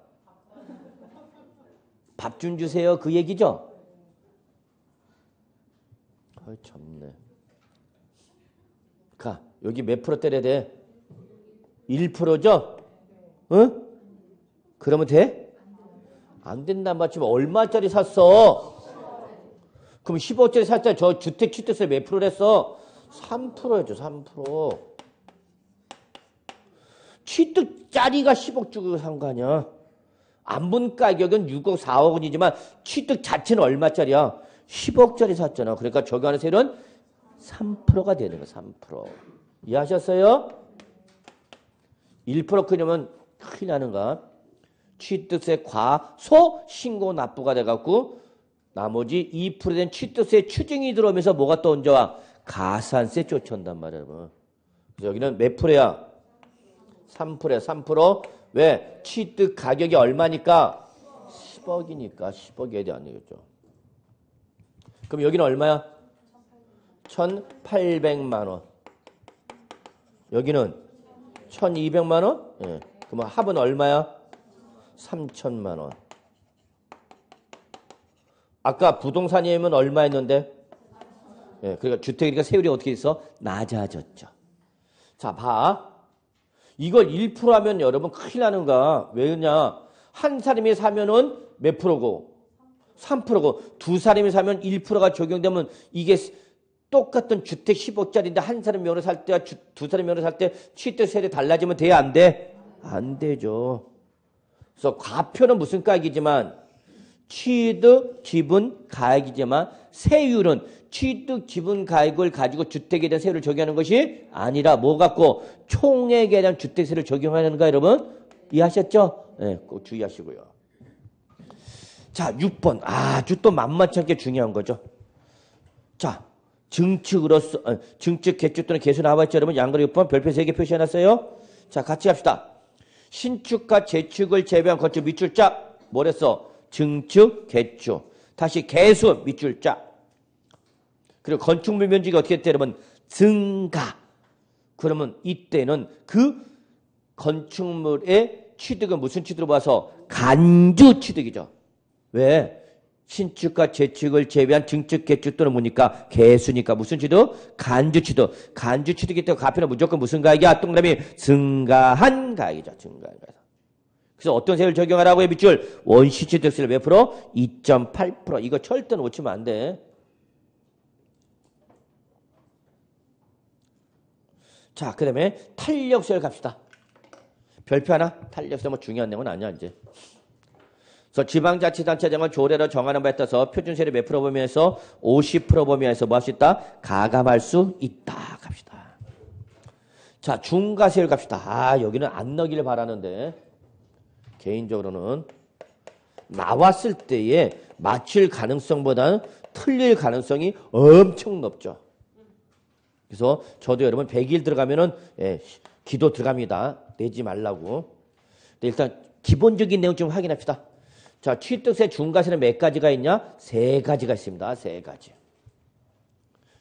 밥 좀 주세요. 그 얘기죠? 아, 참네. 가. 여기 몇 프로 때려야 돼? 1%죠? 응? 그러면 돼? 안 된단 말이면 얼마짜리 샀어? 그럼 15억짜리 살때저 주택 취득세 몇 프로 냈어? 3%였죠, 3%. 취득짜리가 10억 주고 산 거 아니야? 안분 가격은 6억, 4억 원이지만 취득 자체는 얼마짜리야? 10억짜리 샀잖아. 그러니까 적용하는 세율은 3%가 되는 거야, 3%. 이해하셨어요? 1% 끊으면 큰일 나는가? 취득세 과소 신고 납부가 돼갖고 나머지 2%된 취득세 추징이 들어오면서 뭐가 또 얹어와? 가산세 쫓아온단 여러분. 그래서 여기는 몇 프로야? 3%야, 3%. 왜? 취득 가격이 얼마니까? 10억이니까 10억이 안 되겠죠. 그럼 여기는 얼마야? 1,800만 원. 여기는 1,200만 원? 예. 그러면 합은 얼마야? 3천만 원. 아까 부동산이면 얼마였는데? 예, 그러니까 주택이니까 세율이 어떻게 있어? 낮아졌죠. 자, 봐. 이걸 1% 하면 여러분 큰일 나는 거야. 왜냐? 한 사람이 사면은 몇 프로고? 3%고 두 사람이 사면 1%가 적용되면 이게 똑같은 주택 10억짜리인데 한 사람 면허 살 때와 두 사람 면허 살 때 취득 세율이 달라지면 돼야 안 돼? 안 되죠. 그래서 과표는 무슨 가액이지만 취득 지분 가액이지만 세율은 취득 지분 가액을 가지고 주택에 대한 세율을 적용하는 것이 아니라 뭐 갖고 총액에 대한 주택세를 적용하는 거 여러분 이해하셨죠? 네, 꼭 주의하시고요. 자, 6번 아주 또 만만치 않게 중요한 거죠. 자, 증축으로서 어, 증축 개축 또는 개수 나와있죠 여러분 양거리 6번 별표 3개 표시해놨어요. 자, 같이 합시다. 신축과 재축을 제외한 건축 밑줄자 뭐랬어? 증축, 개축. 다시 개수 밑줄자. 그리고 건축물 면적이 어떻게 여러분? 증가. 그러면 이때는 그 건축물의 취득은 무슨 취득으로 봐서 간주 취득이죠. 왜? 신축과 재축을 제외한 증축, 개축 또는 뭐니까 개수니까 무슨 취득? 간주 취득. 간주 취득이 때문에 가표는 무조건 무슨 가액이야? 동그라미 증가한 가액이죠. 증가한 가액. 그래서 어떤 세율 적용하라고요? 밑줄 원시 취득세를 몇 프로? 2.8% 이거 절대 놓치면 안 돼. 자, 그 다음에 탄력세를 갑시다. 별표 하나? 탄력세 뭐 중요한 내용은 아니야, 이제. 그래서 지방자치단체장은 조례로 정하는 바에 따라서 표준세를 몇 프로 범위에서 50% 범위에서 뭐 할 수 있다? 가감할 수 있다. 갑시다. 자, 중과세를 갑시다. 아, 여기는 안 넣기를 바라는데, 개인적으로는 나왔을 때에 맞출 가능성보다는 틀릴 가능성이 엄청 높죠. 그래서 저도 여러분 100일 들어가면은 예, 기도 들어갑니다. 내지 말라고. 일단 기본적인 내용 좀 확인합시다. 자, 취득세 중과세는 몇 가지가 있냐? 세 가지가 있습니다. 세 가지.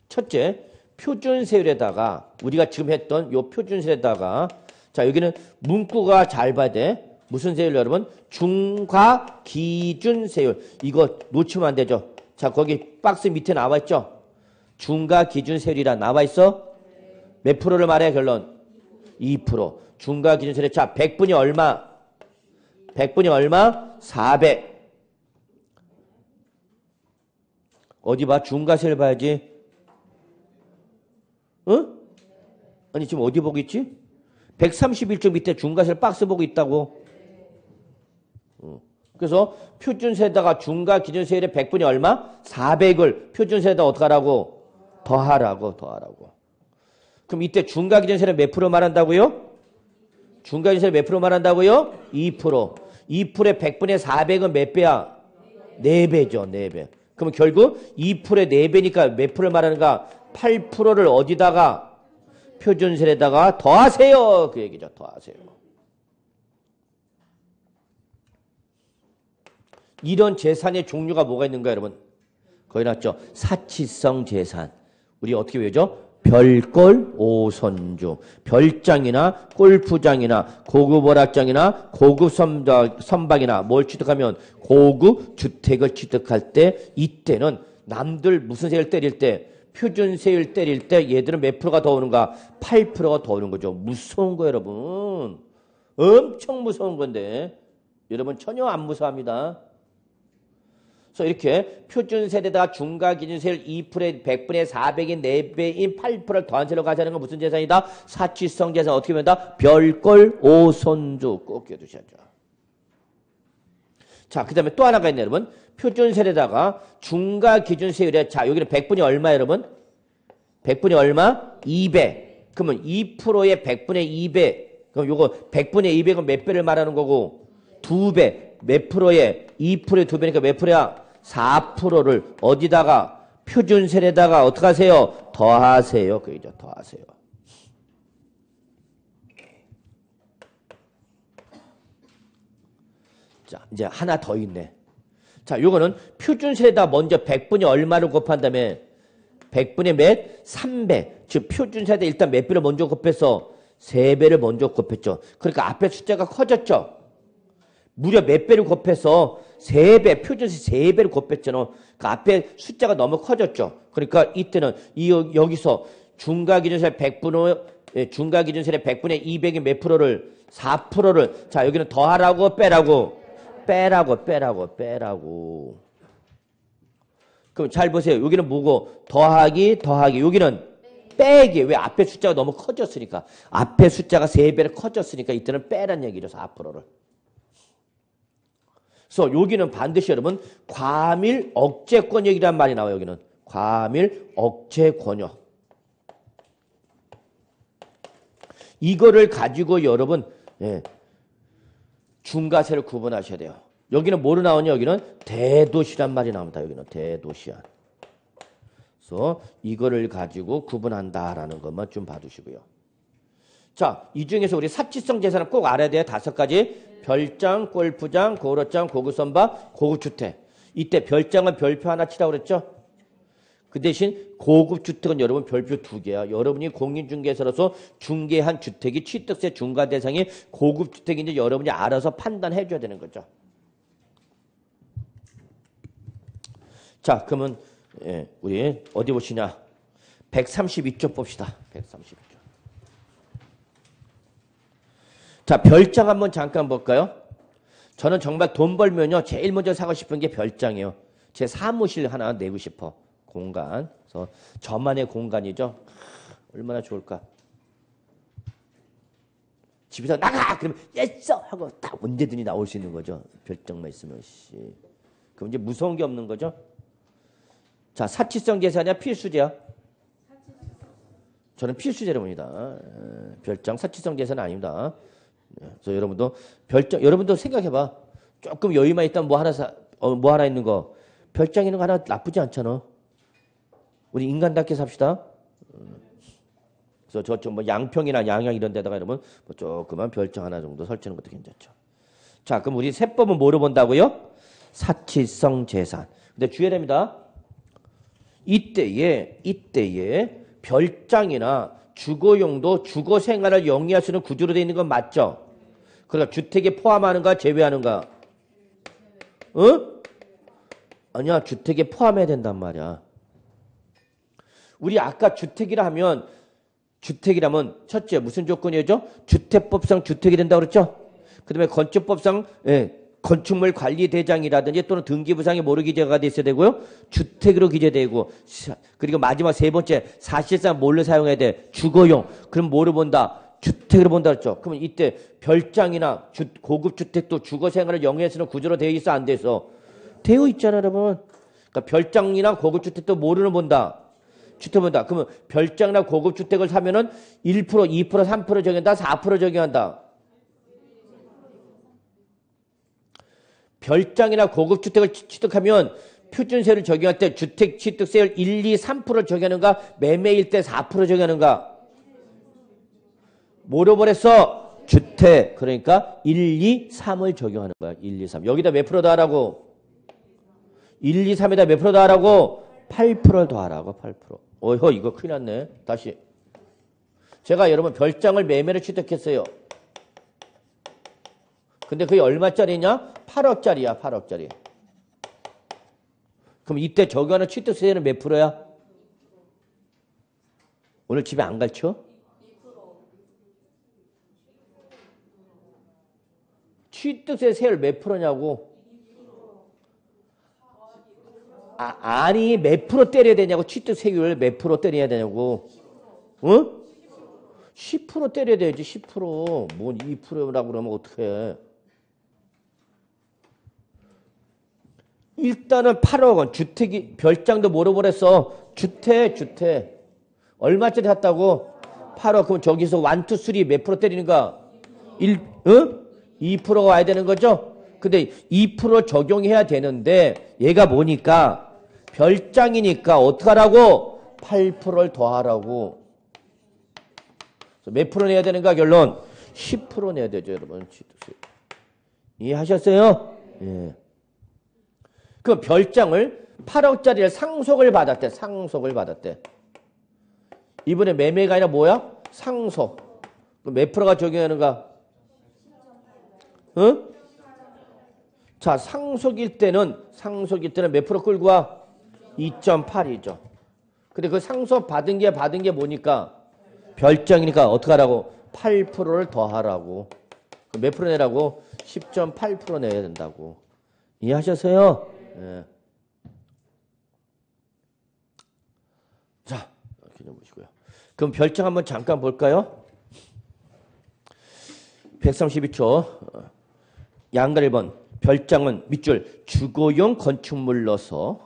첫째, 표준세율에다가 우리가 지금 했던 요 표준세율에다가 자, 여기는 문구가 잘 봐야 돼. 무슨 세율 여러분? 중과 기준 세율. 이거 놓치면 안 되죠. 자, 거기 박스 밑에 나와 있죠? 중과 기준 세율이라 나와 있어? 몇 프로를 말해 결론? 2%. 중과 기준 세율. 자, 100분이 얼마? 100분이 얼마? 400. 어디 봐? 중과 세율 봐야지. 응? 아니 지금 어디 보고 있지? 131쪽 밑에 중과세율 박스 보고 있다고. 그래서 표준세에다가 중과 기준세율의 100분이 얼마? 400을 표준세에다 어떡하라고? 더하라고 더하라고. 그럼 이때 중과 기준세는 몇 프로 말한다고요? 중과 기준세 몇 프로 말한다고요? 2%. 2%의 100분의 400은 몇 배야? 4배죠. 4배. 그럼 결국 2%의 4배니까 몇 프로를 말하는가? 8%를 어디다가 표준세에다가 더하세요. 그 얘기죠. 더하세요. 이런 재산의 종류가 뭐가 있는가 여러분? 거기 났죠. 사치성 재산. 우리 어떻게 외우죠? 별골 오선주. 별장이나 골프장이나 고급 오락장이나 고급 선박, 이나 뭘 취득하면 고급 주택을 취득할 때 이때는 남들 무슨 세를 때릴 때 표준세율 때릴 때 얘들은 몇 프로가 더 오는가? 8%가 더 오는 거죠. 무서운 거 여러분. 엄청 무서운 건데 여러분 전혀 안 무서워합니다. 그래서 이렇게 표준세대에다가 중과기준세율 2%의 100분의 400인 4배인 8%를 더한 세로 가자는 건 무슨 재산이다? 사치성 재산 어떻게 보면 별골 오손주 꼭 기억두셔야죠. 자, 그 다음에 또 하나가 있네 여러분. 표준세대에다가 중과기준세율에 자 여기는 100분이 얼마 여러분? 100분이 얼마? 2배. 그러면 2%의 100분의 2배. 그럼 요거 100분의 200은 몇 배를 말하는 거고? 2배. 몇 프로에? 2%의 2배니까 몇 프로야? 4%를 어디다가 표준세에다가 어떻게 하세요? 더하세요. 그죠? 더하세요. 자, 이제 하나 더 있네. 자, 요거는 표준세에다 먼저 100분이 얼마를 곱한 다음에 100분의 몇? 3배. 즉 표준세에다 일단 몇 배를 먼저 곱해서 3배를 먼저 곱했죠. 그러니까 앞에 숫자가 커졌죠. 무려 몇 배를 곱해서 세배 표준세 세배를 곱했잖아. 그 앞에 숫자가 너무 커졌죠. 그러니까 이때는 이 여기서 중과 기준세 100분의 예, 중과 기준세의 100분의 200이 몇 프로를 4%를 자 여기는 더하라고 빼라고 빼라고 빼라고 빼라고 그럼 잘 보세요. 여기는 뭐고 더하기 더하기 여기는 빼기 왜 앞에 숫자가 너무 커졌으니까 앞에 숫자가 세배를 커졌으니까 이때는 빼란 얘기죠. 4%를 그래서 여기는 반드시 여러분 과밀 억제 권역이란 말이 나와요. 여기는 과밀 억제 권역. 이거를 가지고 여러분 예, 중과세를 구분하셔야 돼요. 여기는 뭐로 나오냐? 여기는 대도시란 말이 나옵니다. 여기는 대도시야. 그래서 이거를 가지고 구분한다라는 것만 좀 봐두시고요. 자, 이 중에서 우리 사치성 재산을 꼭 알아야 돼요. 다섯 가지. 별장, 골프장, 고로장, 고급선박, 고급주택. 이때 별장은 별표 하나 치라고 그랬죠? 그 대신 고급주택은 여러분 별표 두 개야. 여러분이 공인중개사로서 중개한 주택이 취득세 중과 대상이 고급주택인지 여러분이 알아서 판단해 줘야 되는 거죠. 자, 그러면 예, 우리 어디 보시냐? 132쪽 봅시다. 132쪽. 자, 별장 한번 잠깐 볼까요? 저는 정말 돈 벌면요. 제일 먼저 사고 싶은 게 별장이에요. 제 사무실 하나 내고 싶어. 공간. 그래서 저만의 공간이죠. 얼마나 좋을까. 집에서 나가! 그러면 예써! 하고 딱 언제든지 나올 수 있는 거죠. 별장만 있으면. 씨. 그럼 이제 무서운 게 없는 거죠. 자, 사치성 계산이야 필수제야? 저는 필수제로 봅니다. 별장 사치성 계산 아닙니다. 그래서 여러분도 별장, 여러분도 생각해봐. 조금 여유만 있다면 뭐 하나 사, 어, 뭐 하나 있는 거. 별장 있는 거 하나 나쁘지 않잖아. 우리 인간답게 삽시다. 그래서 저쪽 뭐 양평이나 양양 이런 데다가 여러분 뭐 조그만 별장 하나 정도 설치하는 것도 괜찮죠. 자, 그럼 우리 세법은 뭐로 본다고요? 사치성 재산. 근데 주의해야 됩니다. 이때에, 이때에 별장이나 주거용도 주거 생활을 영위할 수 있는 구조로 되어 있는 건 맞죠? 그러니까 주택에 포함하는가 제외하는가? 어? 아니야 주택에 포함해야 된단 말이야. 우리 아까 주택이라 하면 주택이라면 첫째 무슨 조건이죠? 주택법상 주택이 된다고 그랬죠? 그다음에 건축법상 예, 건축물 관리 대장이라든지 또는 등기부상에 뭐로 기재가 돼 있어야 되고요? 주택으로 기재되고 그리고 마지막 세 번째 사실상 뭘로 사용해야 돼? 주거용. 그럼 뭐로 본다? 주택으로 본다 그랬죠. 그러면 이때 별장이나 주, 고급 주택도 주거 생활을 영위해서는 구조로 되어 있어 안 돼서 되어 있잖아 여러분. 그러니까 별장이나 고급 주택도 뭐로 본다? 주택보다. 그러면 별장이나 고급 주택을 사면은 1%, 2%, 3% 적용한다, 4% 적용한다. 별장이나 고급 주택을 취득하면 표준세를 적용할 때 주택 취득세율 1, 2, 3% 적용하는가? 매매일 때 4% 적용하는가? 뭐로 버렸어? 주택. 그러니까 1, 2, 3을 적용하는 거야. 1, 2, 3. 여기다 몇 프로 더하라고? 1, 2, 3에다 몇 프로 더하라고? 8%를 더하라고. 8%. 어허 이거 큰일 났네. 다시. 제가 여러분 별장을 매매를 취득했어요. 근데 그게 얼마짜리냐? 8억짜리야. 8억짜리. 그럼 이때 적용하는 취득세는 몇 프로야? 오늘 집에 안 갈쳐? 취득세 세율 몇 프로냐고? 아, 아니 몇 프로 때려야 되냐고? 취득세율 몇 프로 때려야 되냐고? 어? 10% 때려야 되지 10%뭔 2%라고 그러면 어떡해? 일단은 8억 원. 주택이 별장도 물어보랬어. 주택 주택. 얼마짜리 샀다고? 8억. 그럼 저기서 1, 2, 3몇 프로 때리는가? 1, 어? 2%가 와야 되는 거죠? 근데 2% 적용해야 되는데 얘가 뭐니까 별장이니까 어떡하라고? 8%를 더하라고. 몇 프로 내야 되는가 결론? 10% 내야 되죠 여러분. 이해하셨어요? 예. 그 별장을 8억짜리를 상속을 받았대. 상속을 받았대. 이번에 매매가 아니라 뭐야? 상속. 몇 프로가 적용하는가? 어? 자, 상속일 때는 상속일 때는 몇 프로 끌고 와? 2.8이죠. 근데 그 상속 받은 게 받은 게 뭐니까 별장이니까 어떻게 하라고? 8%를 더하라고. 몇 프로 내라고? 10.8% 내야 된다고. 이해하셨어요? 예. 자, 좀 보시고요. 그럼 별장 한번 잠깐 볼까요? 132초. 양갈 1번 별장은 밑줄 주거용 건축물로서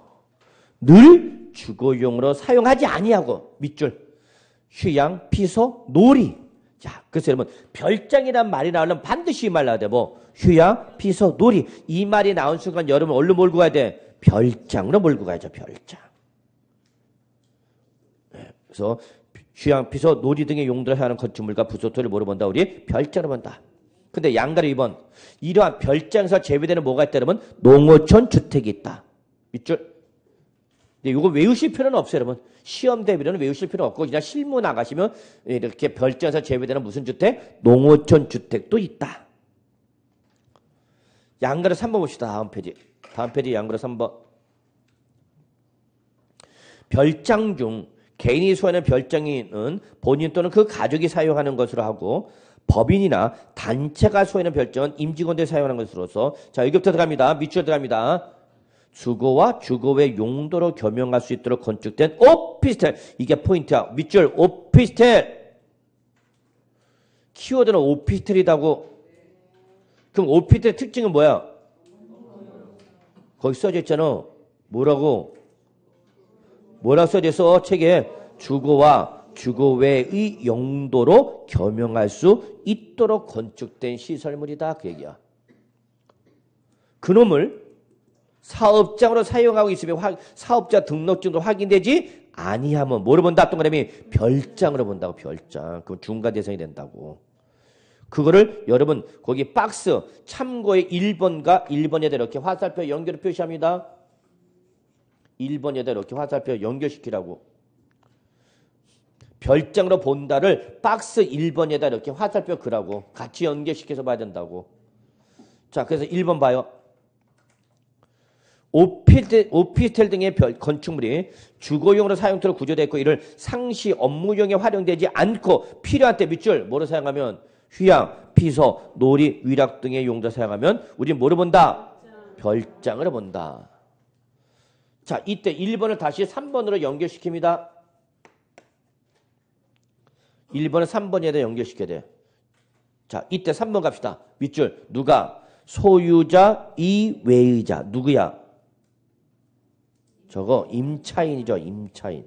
늘 주거용으로 사용하지 아니하고 밑줄 휴양, 피소, 놀이 자, 그래서 여러분 별장이란 말이 나오면 반드시 이 말 나와야 돼. 뭐 휴양, 피소, 놀이 이 말이 나온 순간 여러분 얼른 몰고 가야 돼? 별장으로 몰고 가야죠. 별장. 네, 그래서 휴양, 피서, 놀이 등의 용도를 하는 건축물과 부속토지를 뭘로 본다. 우리 별장으로 본다. 근데 양가리 2번 이러한 별장에서 제외되는 뭐가 있다 그러면 농어촌 주택이 있다. 밑줄. 근데 이거 외우실 필요는 없어요, 여러분. 시험 대비로는 외우실 필요 없고 그냥 실무 나가시면 이렇게 별장에서 제외되는 무슨 주택? 농어촌 주택도 있다. 양가리 3번 봅시다. 다음 페이지. 다음 페이지 양가리 3번. 별장 중 개인이 소유하는 별장은 본인 또는 그 가족이 사용하는 것으로 하고 법인이나 단체가 소유하는 별정은 임직원들이 사용하는 것으로서 자 여기부터 들어갑니다. 밑줄 들어갑니다. 주거와 주거의 용도로 겸용할 수 있도록 건축된 오피스텔 이게 포인트야. 밑줄 오피스텔 키워드는 오피스텔이라고 그럼 오피스텔 특징은 뭐야? 거기 써져 있잖아. 뭐라고? 뭐라 써져 있어? 책에 주거와 주거 외의 용도로 겸용할 수 있도록 건축된 시설물이다. 그 얘기야. 그놈을 사업장으로 사용하고 있으면 사업자 등록증도 확인되지 아니하면 뭐로 본다? 동그라미 별장으로 본다고 별장. 그럼 중간 대상이 된다고. 그거를 여러분 거기 박스 참고의 1번과 1번에다 이렇게 화살표 연결 표시합니다. 1번에다 이렇게 화살표 연결시키라고. 별장으로 본다를 박스 1번에다 이렇게 화살표 그라고 같이 연결시켜서 봐야 된다고. 자, 그래서 1번 봐요. 오피스텔, 오피스텔 등의 별, 건축물이 주거용으로 사용토록 구조되어 있고 이를 상시 업무용에 활용되지 않고 필요한 때 밑줄 뭐로 사용하면 휴양, 피서, 놀이, 위락 등의 용도 사용하면 우리 뭐로 본다? 별장으로 본다. 자, 이때 1번을 다시 3번으로 연결시킵니다. 1번은 3번에다 연결시켜야 돼. 자, 이때 3번 갑시다. 밑줄. 누가? 소유자 이외의자. 누구야? 저거 임차인이죠. 임차인.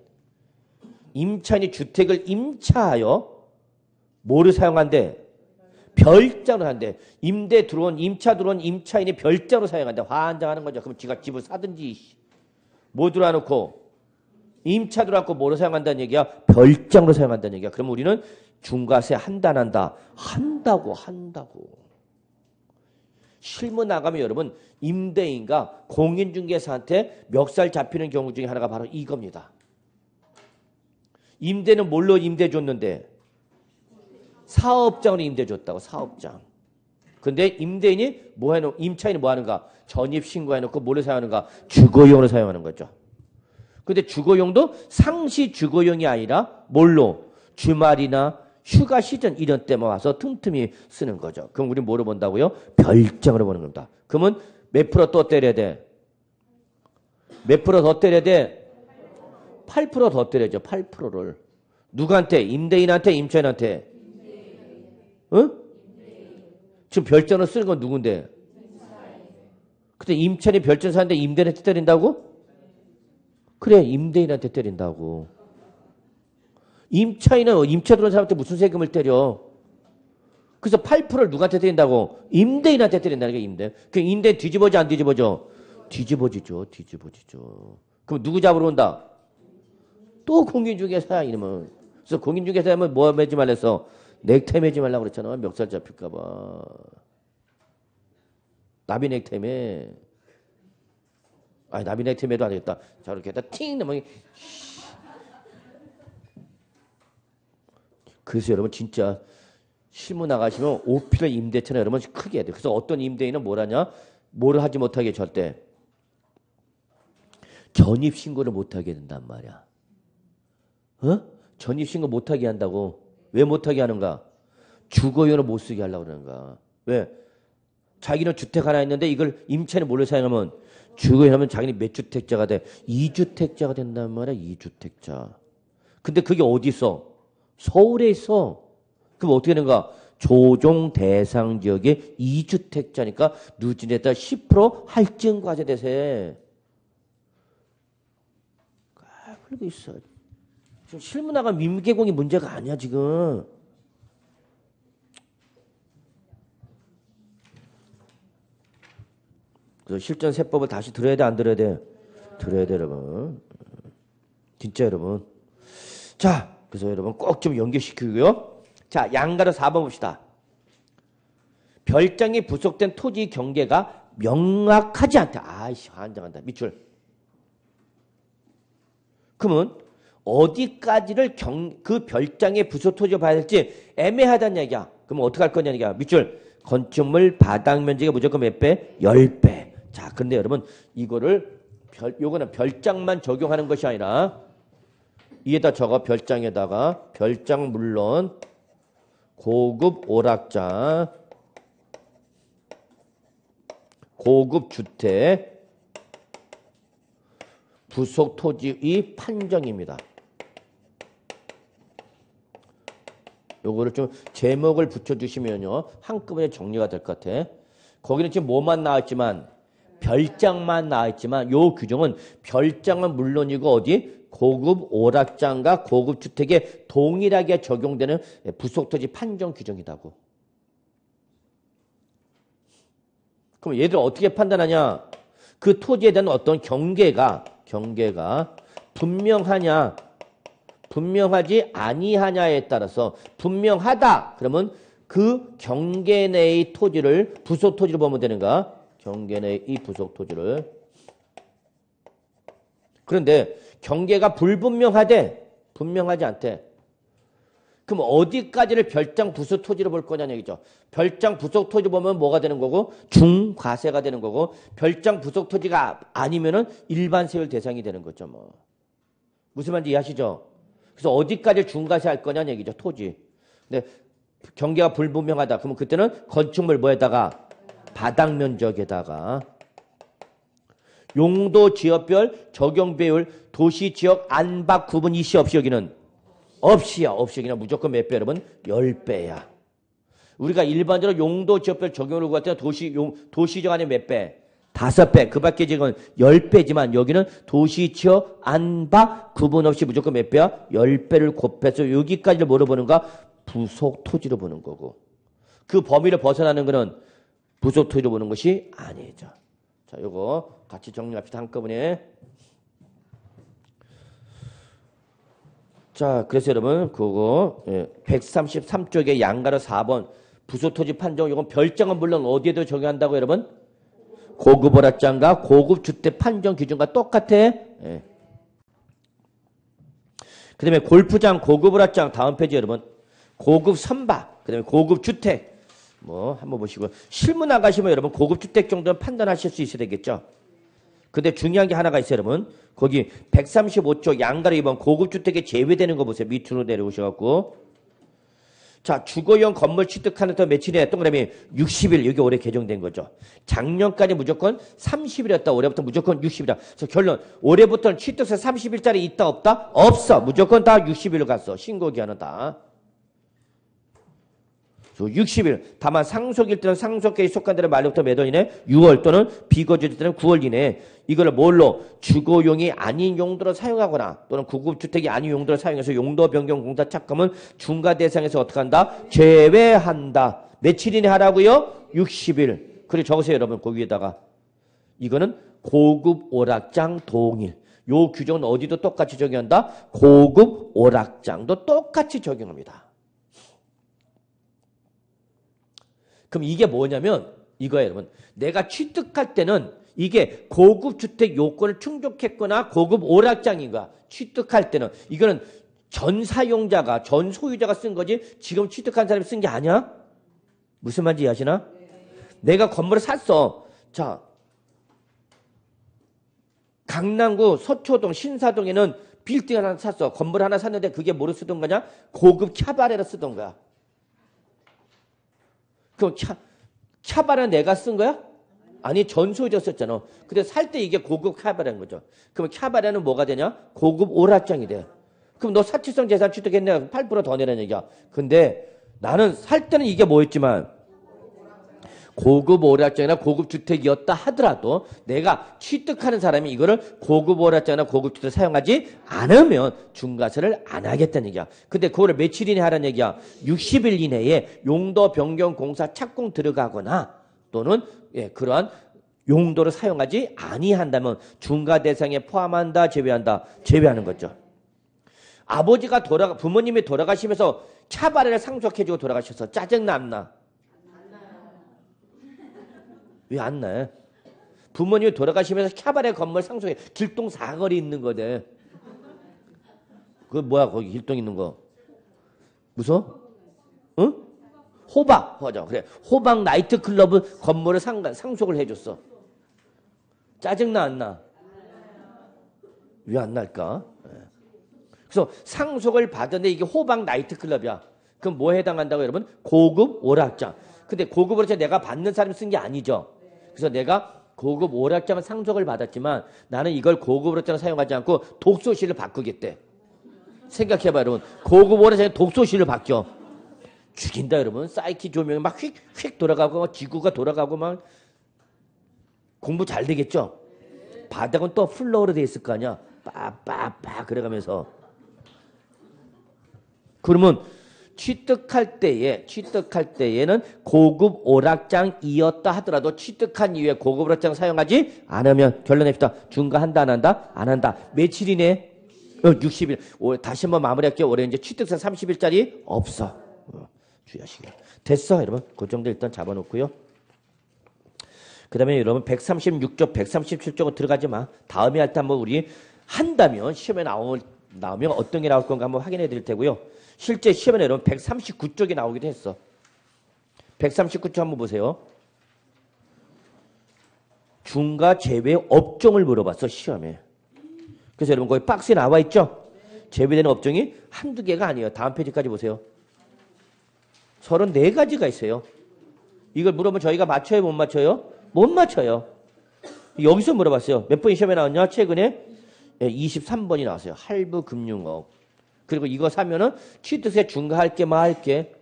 임차인이 주택을 임차하여 뭐를 사용한대? 별장으로 한대. 임대 들어온 임차 들어온 임차인이 별장으로 사용한대. 환장하는 거죠. 그럼 지가 집을 사든지 뭐 들어놓고 임차 들어놓고 뭐로 사용한다는 얘기야? 별장으로 사용한다는 얘기야. 그럼 우리는 중과세 한다 안 한다? 한다고 한다고. 실무 나가면 여러분 임대인과 공인중개사한테 멱살 잡히는 경우 중에 하나가 바로 이겁니다. 임대는 뭘로 임대 줬는데 사업장으로 임대 줬다고 사업장. 근데 임대인이 뭐 해놓 임차인이 뭐 하는가? 전입 신고해 놓고 뭐를 사용하는가? 주거용으로 사용하는 거죠. 근데 주거용도 상시 주거용이 아니라 뭘로? 주말이나 휴가 시즌 이런 때만 와서 틈틈이 쓰는 거죠. 그럼 우리 뭐로 본다고요? 별장으로 보는 겁니다. 그러면 몇 프로 또 때려야 돼? 몇 프로 더 때려야 돼? 8%더 때려야죠. 8%를. 누구한테? 임대인한테? 임차인한테? 응? 지금 별장을 쓰는 건 누군데? 근데 임차인이 별장 사는데 임대인한테 때린다고? 그래, 임대인한테 때린다고. 임차인은 임차 들어온 사람한테 무슨 세금을 때려? 그래서 8%를 누구한테 때린다고? 임대인한테 때린다는 게 임대. 그 임대 뒤집어져 안 뒤집어져? 뒤집어지죠. 뒤집어지죠. 그럼 누구 잡으러 온다? 또 공인중개사야 이러면. 그래서 공인중개사면 뭐 매지 말랬어? 넥타이 매지 말라고 그랬잖아. 멱살 잡힐까 봐. 나비 넥타이 매. 아니 나비 넥타이 매도 안 되겠다. 자 이렇게 했다 팅 넘어기. 그래서 여러분 진짜 실무 나가시면 오피를 임대차는 여러분 크게 해야 돼요. 그래서 어떤 임대인은 뭘 하냐? 뭐를 하지 못하게 절대 전입 신고를 못하게 된단 말이야. 어? 전입 신고 못하게 한다고. 왜 못하게 하는가? 주거용으로 못 쓰게 하려고 그러는가? 왜? 자기는 주택 하나 있는데 이걸 임차인이 뭘로 사용하면 주거용 하면 자기는 몇 주택자가 돼? 2주택자가 된단 말이야. 2주택자. 근데 그게 어디 있어? 서울에 있어. 그럼 어떻게 되는가? 조정 대상 지역의 2주택자니까 누진에다 10% 할증 과세 대세. 아, 그러고 있어. 지금 실무나가 민계공이 문제가 아니야 지금. 그래서 실전 세법을 다시 들어야 돼 안 들어야 돼? 들어야 돼 여러분. 진짜 여러분. 자, 그래서 여러분 꼭 좀 연결시키고요. 자, 양가로 4번 봅시다. 별장에 부속된 토지 경계가 명확하지 않다. 아이씨, 환장한다. 밑줄. 그러면 어디까지를 경, 그 별장의 부속 토지를 봐야 될지 애매하다는 얘기야. 그럼 어떻게 할 거냐는 얘기야. 밑줄. 건축물 바닥 면적이 무조건 몇 배? 10배. 자, 근데 여러분 이거를 별, 요거는 별장만 적용하는 것이 아니라 이에다 적어 별장에다가 별장 물론 고급 오락장 고급 주택 부속 토지의 판정입니다. 요거를 좀 제목을 붙여주시면요 한꺼번에 정리가 될 것 같아. 거기는 지금 뭐만 나왔지만 별장만 나왔지만 요 규정은 별장은 물론이고 어디 고급 오락장과 고급 주택에 동일하게 적용되는 부속토지 판정 규정이다고. 그럼 얘들 어떻게 판단하냐? 그 토지에 대한 어떤 경계가 경계가 분명하냐 분명하지 아니하냐에 따라서 분명하다 그러면 그 경계 내의 토지를 부속 토지로 보면 되는가? 경계 내의 이 부속 토지를 그런데 경계가 불분명하대 분명하지 않대. 그럼 어디까지를 별장 부속 토지로 볼 거냐는 얘기죠. 별장 부속 토지 보면 뭐가 되는 거고 중과세가 되는 거고 별장 부속 토지가 아니면은 일반 세율 대상이 되는 거죠. 뭐 무슨 말인지 이해하시죠? 그래서 어디까지 중과세 할 거냐는 얘기죠. 토지. 근데 경계가 불분명하다. 그러면 그때는 건축물 뭐에다가 바닥 면적에다가 용도 지역별 적용 배율 도시 지역 안팎 구분 이시 없이 여기는 없이야 없이 여기는 무조건 몇 배 여러분 10배야 우리가 일반적으로 용도 지역별 적용을 구할 때 도시 용 도시 지역 안에 몇 배? 다섯 배, 그 밖에 지금 열 배지만 여기는 도시, 지역, 안바 구분 없이 무조건 몇 배야? 열 배를 곱해서 여기까지를 뭐로 보는가? 부속 토지로 보는 거고. 그 범위를 벗어나는 거는 부속 토지로 보는 것이 아니죠. 자, 요거 같이 정리합시다. 한꺼번에. 자, 그래서 여러분, 그거, 예, 133쪽에 양가로 4번 부속 토지 판정, 이건 별장은 물론 어디에도 적용한다고 여러분? 고급 오락장과 고급 주택 판정 기준과 똑같아. 예. 그 다음에 골프장, 고급 오락장 다음 페이지 여러분. 고급 선박, 그 다음에 고급 주택. 뭐, 한번 보시고. 실무 나가시면 여러분 고급 주택 정도는 판단하실 수 있어야 되겠죠. 근데 중요한 게 하나가 있어요, 여러분. 거기 135쪽 양가로 2번 고급 주택에 제외되는 거 보세요. 밑으로 내려오셔 갖고. 자, 주거용 건물 취득하는 더 며칠이야? 동그라미 60일. 여기 올해 개정된 거죠. 작년까지 무조건 30일이었다. 올해부터 무조건 60일이다. 그래서 결론. 올해부터는 취득세 30일짜리 있다 없다? 없어. 무조건 다 60일로 갔어. 신고 기한은 다. 60일. 다만 상속일 때는 상속계에 속한 데는 말로부터 몇 월이네? 6월 또는 비거주일 때는 9월 이내. 이거를 뭘로? 주거용이 아닌 용도로 사용하거나 또는 구급주택이 아닌 용도로 사용해서 용도 변경 공사 착금은 중과 대상에서 어떻게 한다? 제외한다. 며칠 이내 하라고요? 60일. 그리고 적으세요 여러분 그 위에다가. 이거는 고급 오락장 동일. 요 규정은 어디도 똑같이 적용한다? 고급 오락장도 똑같이 적용합니다. 그럼 이게 뭐냐면 이거예요, 여러분. 내가 취득할 때는 이게 고급 주택 요건을 충족했거나 고급 오락장인가 취득할 때는 이거는 전 사용자가 전 소유자가 쓴 거지 지금 취득한 사람이 쓴 게 아니야? 무슨 말인지 이해하시나? 내가 건물을 샀어. 자, 강남구 서초동 신사동에는 빌딩 하나 샀어. 건물 하나 샀는데 그게 뭐로 쓰던 거냐? 고급 캬바레로 쓰던 거야. 그럼 캬, 캬바레 내가 쓴 거야? 아니 전소유자 썼잖아. 근데 살 때 이게 고급 캬바레인 거죠. 그럼 캬바레는 뭐가 되냐? 고급 오락장이 돼. 그럼 너 사치성 재산 취득했네. 8%더 내라는 얘기야. 근데 나는 살 때는 이게 뭐였지만 고급 오락장이나 고급 주택이었다 하더라도 내가 취득하는 사람이 이거를 고급 오락장이나 고급 주택 사용하지 않으면 중과세를 안 하겠다는 얘기야. 근데 그거를 며칠 이내 하라는 얘기야. 60일 이내에 용도 변경 공사 착공 들어가거나 또는 예, 그러한 용도를 사용하지 아니한다면 중과 대상에 포함한다, 제외한다, 제외하는 거죠. 아버지가 돌아가 부모님이 돌아가시면서 차바레를 상속해주고 돌아가셔서 짜증 났나? 왜 안 나? 부모님이 돌아가시면서 캬바레 건물 상속해 길동 사거리 있는 거대. 그 뭐야 거기 길동 있는 거? 무서? 응? 호박 맞아 그래 호박 나이트 클럽 건물을 상, 상속을 해줬어. 짜증 나 안 나? 왜 안 날까? 예. 그래서 상속을 받았는데 이게 호박 나이트 클럽이야. 그럼 뭐 해당한다고 여러분? 고급 오락장. 근데 고급 오락장 내가 받는 사람이 쓴 게 아니죠. 그래서 내가 고급 오락장을 상속을 받았지만 나는 이걸 고급 오락장을 사용하지 않고 독소실을 바꾸겠대. 생각해봐 여러분. 고급 오락장에 독서실로 바꿔. 죽인다 여러분. 사이키 조명이 막 휙휙 돌아가고 막 지구가 돌아가고 막 공부 잘 되겠죠? 바닥은 또 플로어로 돼 있을 거 아니야. 빠빠빠 그래가면서 그러면 취득할 때에 취득할 때에는 고급 오락장이었다 하더라도 취득한 이후에 고급 오락장 사용하지 않으면 결론 냅시다. 중과한다 안 한다? 안 한다. 며칠 이내? 어, 60일. 다시 한번 마무리할게요. 올해 이제 취득세 30일짜리 없어. 어, 주의하시길. 됐어 여러분. 그 정도 일단 잡아놓고요. 그 다음에 여러분 136쪽, 137쪽은 들어가지 마. 다음에 할 때 한번 우리 한다면 시험에 나오, 나오면 어떤 게 나올 건가 한번 확인해 드릴 테고요. 실제 시험에 여러분 139쪽이 나오기도 했어. 139쪽 한번 보세요. 중과 제외 업종을 물어봤어 시험에. 그래서 여러분 거기 박스에 나와 있죠? 제외되는 업종이 한두 개가 아니에요. 다음 페이지까지 보세요. 34가지가 있어요. 이걸 물어보면 저희가 맞춰요 못 맞춰요? 못 맞춰요. 여기서 물어봤어요. 몇 번이 시험에 나왔냐? 최근에 23번이 나왔어요. 할부 금융업. 그리고 이거 사면은 취득세 중과할게 말게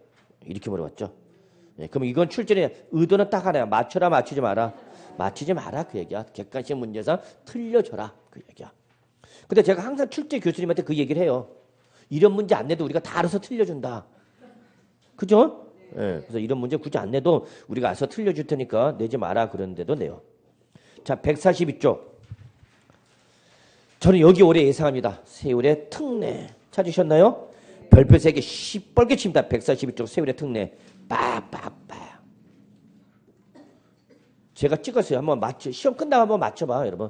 이렇게 물어봤죠. 예, 그럼 이건 출전에 의도는 딱 하나야. 맞춰라 맞추지 마라. 맞히지 마라 그 얘기야. 객관식 문제에서 틀려줘라 그 얘기야. 근데 제가 항상 출제 교수님한테 그 얘기를 해요. 이런 문제 안 내도 우리가 다 알아서 틀려준다. 그죠? 예, 그래서 이런 문제 굳이 안 내도 우리가 알아서 틀려줄 테니까 내지 마라 그러는데도 내요. 자, 142쪽. 저는 여기 올해 예상합니다. 세월의 특례. 찾으셨나요? 별표 3개 시뻘게 칩니다. 142쪽 세월의 특례. 빠빠빠. 제가 찍었어요. 한번 맞춰. 시험 끝나고 한번 맞춰봐, 여러분.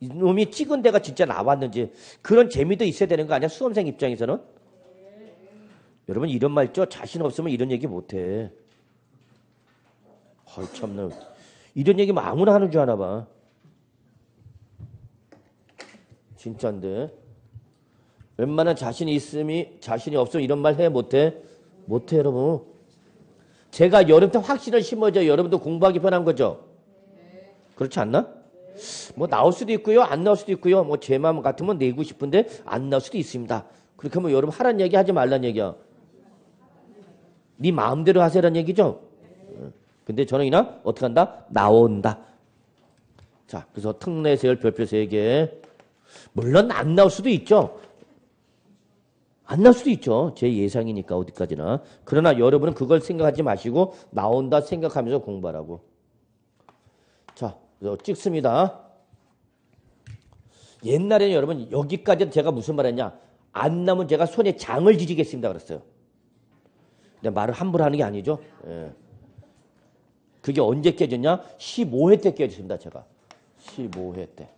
이놈이 찍은 데가 진짜 나왔는지 그런 재미도 있어야 되는 거 아니야? 수험생 입장에서는? 여러분 이런 말 있죠? 자신 없으면 이런 얘기 못 해. 헐 참나. 이런 얘기 뭐 아무나 하는 줄 아나 봐. 진짜인데. 웬만한 자신이 있음이 자신이 없으면 이런 말 해 못해? 못해 여러분. 제가 여름 때 확신을 심어줘 여러분도 공부하기 편한 거죠? 그렇지 않나? 뭐 나올 수도 있고요. 안 나올 수도 있고요. 뭐 제 마음 같으면 내고 싶은데 안 나올 수도 있습니다. 그렇게 하면 여러분 하란 얘기 하지 말란 얘기야. 네 마음대로 하세요라는 얘기죠. 근데 저는 이나 어떻게 한다? 나온다. 자, 그래서 특례 세열 별표 세 개. 물론 안 나올 수도 있죠. 안 나올 수도 있죠. 제 예상이니까 어디까지나. 그러나 여러분은 그걸 생각하지 마시고 나온다 생각하면서 공부하라고. 자, 찍습니다. 옛날에는 여러분 여기까지 제가 무슨 말 했냐. 안 나면 제가 손에 장을 지지겠습니다. 그랬어요. 근데 말을 함부로 하는 게 아니죠. 예. 그게 언제 깨졌냐? 15회 때 깨졌습니다. 제가. 15회 때.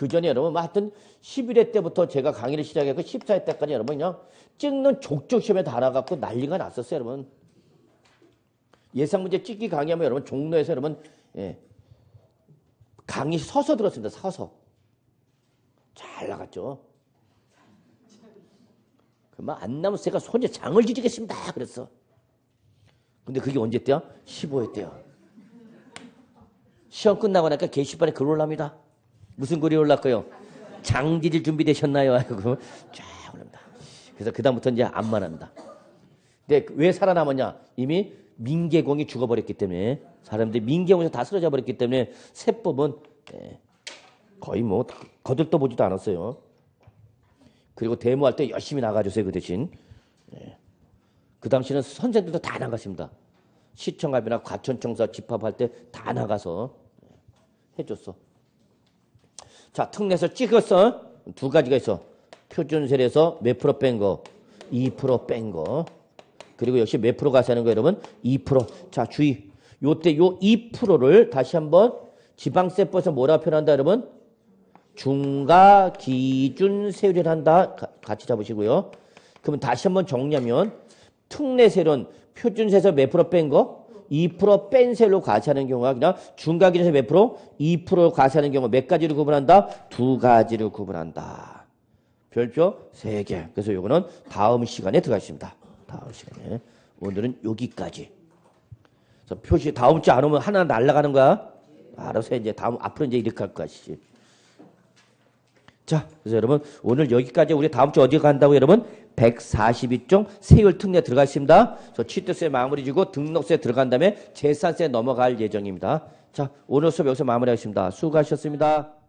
그 전에 여러분, 뭐 하여튼 11회 때부터 제가 강의를 시작했고 14회 때까지 여러분 그냥 찍는 족족 시험에 다 나갔고 난리가 났었어요. 여러분. 예상 문제 찍기 강의하면 여러분 종로에서 여러분 예. 강의 서서 들었습니다. 서서. 잘 나갔죠. 그만 안 나면 제가 손에 장을 지지겠습니다. 그랬어. 근데 그게 언제 때야? 15회 때야. 시험 끝나고 나니까 게시판에 글 올랍니다. 무슨 글이 올랐고요? 장지질 준비되셨나요? 하고 쫙 올랍니다. 그래서 그다음부터 이제 안만 합니다. 근데 왜 살아남았냐? 이미 민계공이 죽어버렸기 때문에 사람들이 민계공에서 다 쓰러져 버렸기 때문에 세법은 예, 거의 뭐 거들떠 보지도 않았어요. 그리고 데모할 때 열심히 나가주세요 그 대신. 예. 그 당시는 선생들도 다 나갔습니다. 시청합이나 과천청사 집합할 때 다 나가서 해줬어. 자, 특례에서 찍었어. 두 가지가 있어. 표준세에서 몇 프로 뺀 거, 2%뺀 거. 그리고 역시 몇 프로 가서 하는 거 여러분? 2%. 자, 주의. 요때 요 2%를 다시 한번 지방세법에서 뭐라 표현한다 여러분? 중과 기준 세율을 한다. 가, 같이 잡으시고요. 그러면 다시 한번 정리하면 특례세율은 표준세에서 몇 프로 뺀 거? 2%뺀 세율로 과세하는 경우가 그냥 중과기준에서 몇 프로? 2% 과세하는 경우 몇 가지를 구분한다? 두 가지를 구분한다. 별표 세 개. 그래서 요거는 다음 시간에 들어가겠습니다. 다음 시간에. 오늘은 여기까지. 그래서 표시 다음 주 안 오면 하나 날라가는 거야. 알아서 이제 다음 앞으로 이제 이렇게 할 것이지. 자, 그래서 여러분 오늘 여기까지 우리 다음 주 어디 간다고 여러분? 142종 세율 특례 들어가겠습니다. 저 취득세 마무리 주고 등록세 들어간 다음에 재산세 넘어갈 예정입니다. 자, 오늘 수업 여기서 마무리하겠습니다. 수고하셨습니다.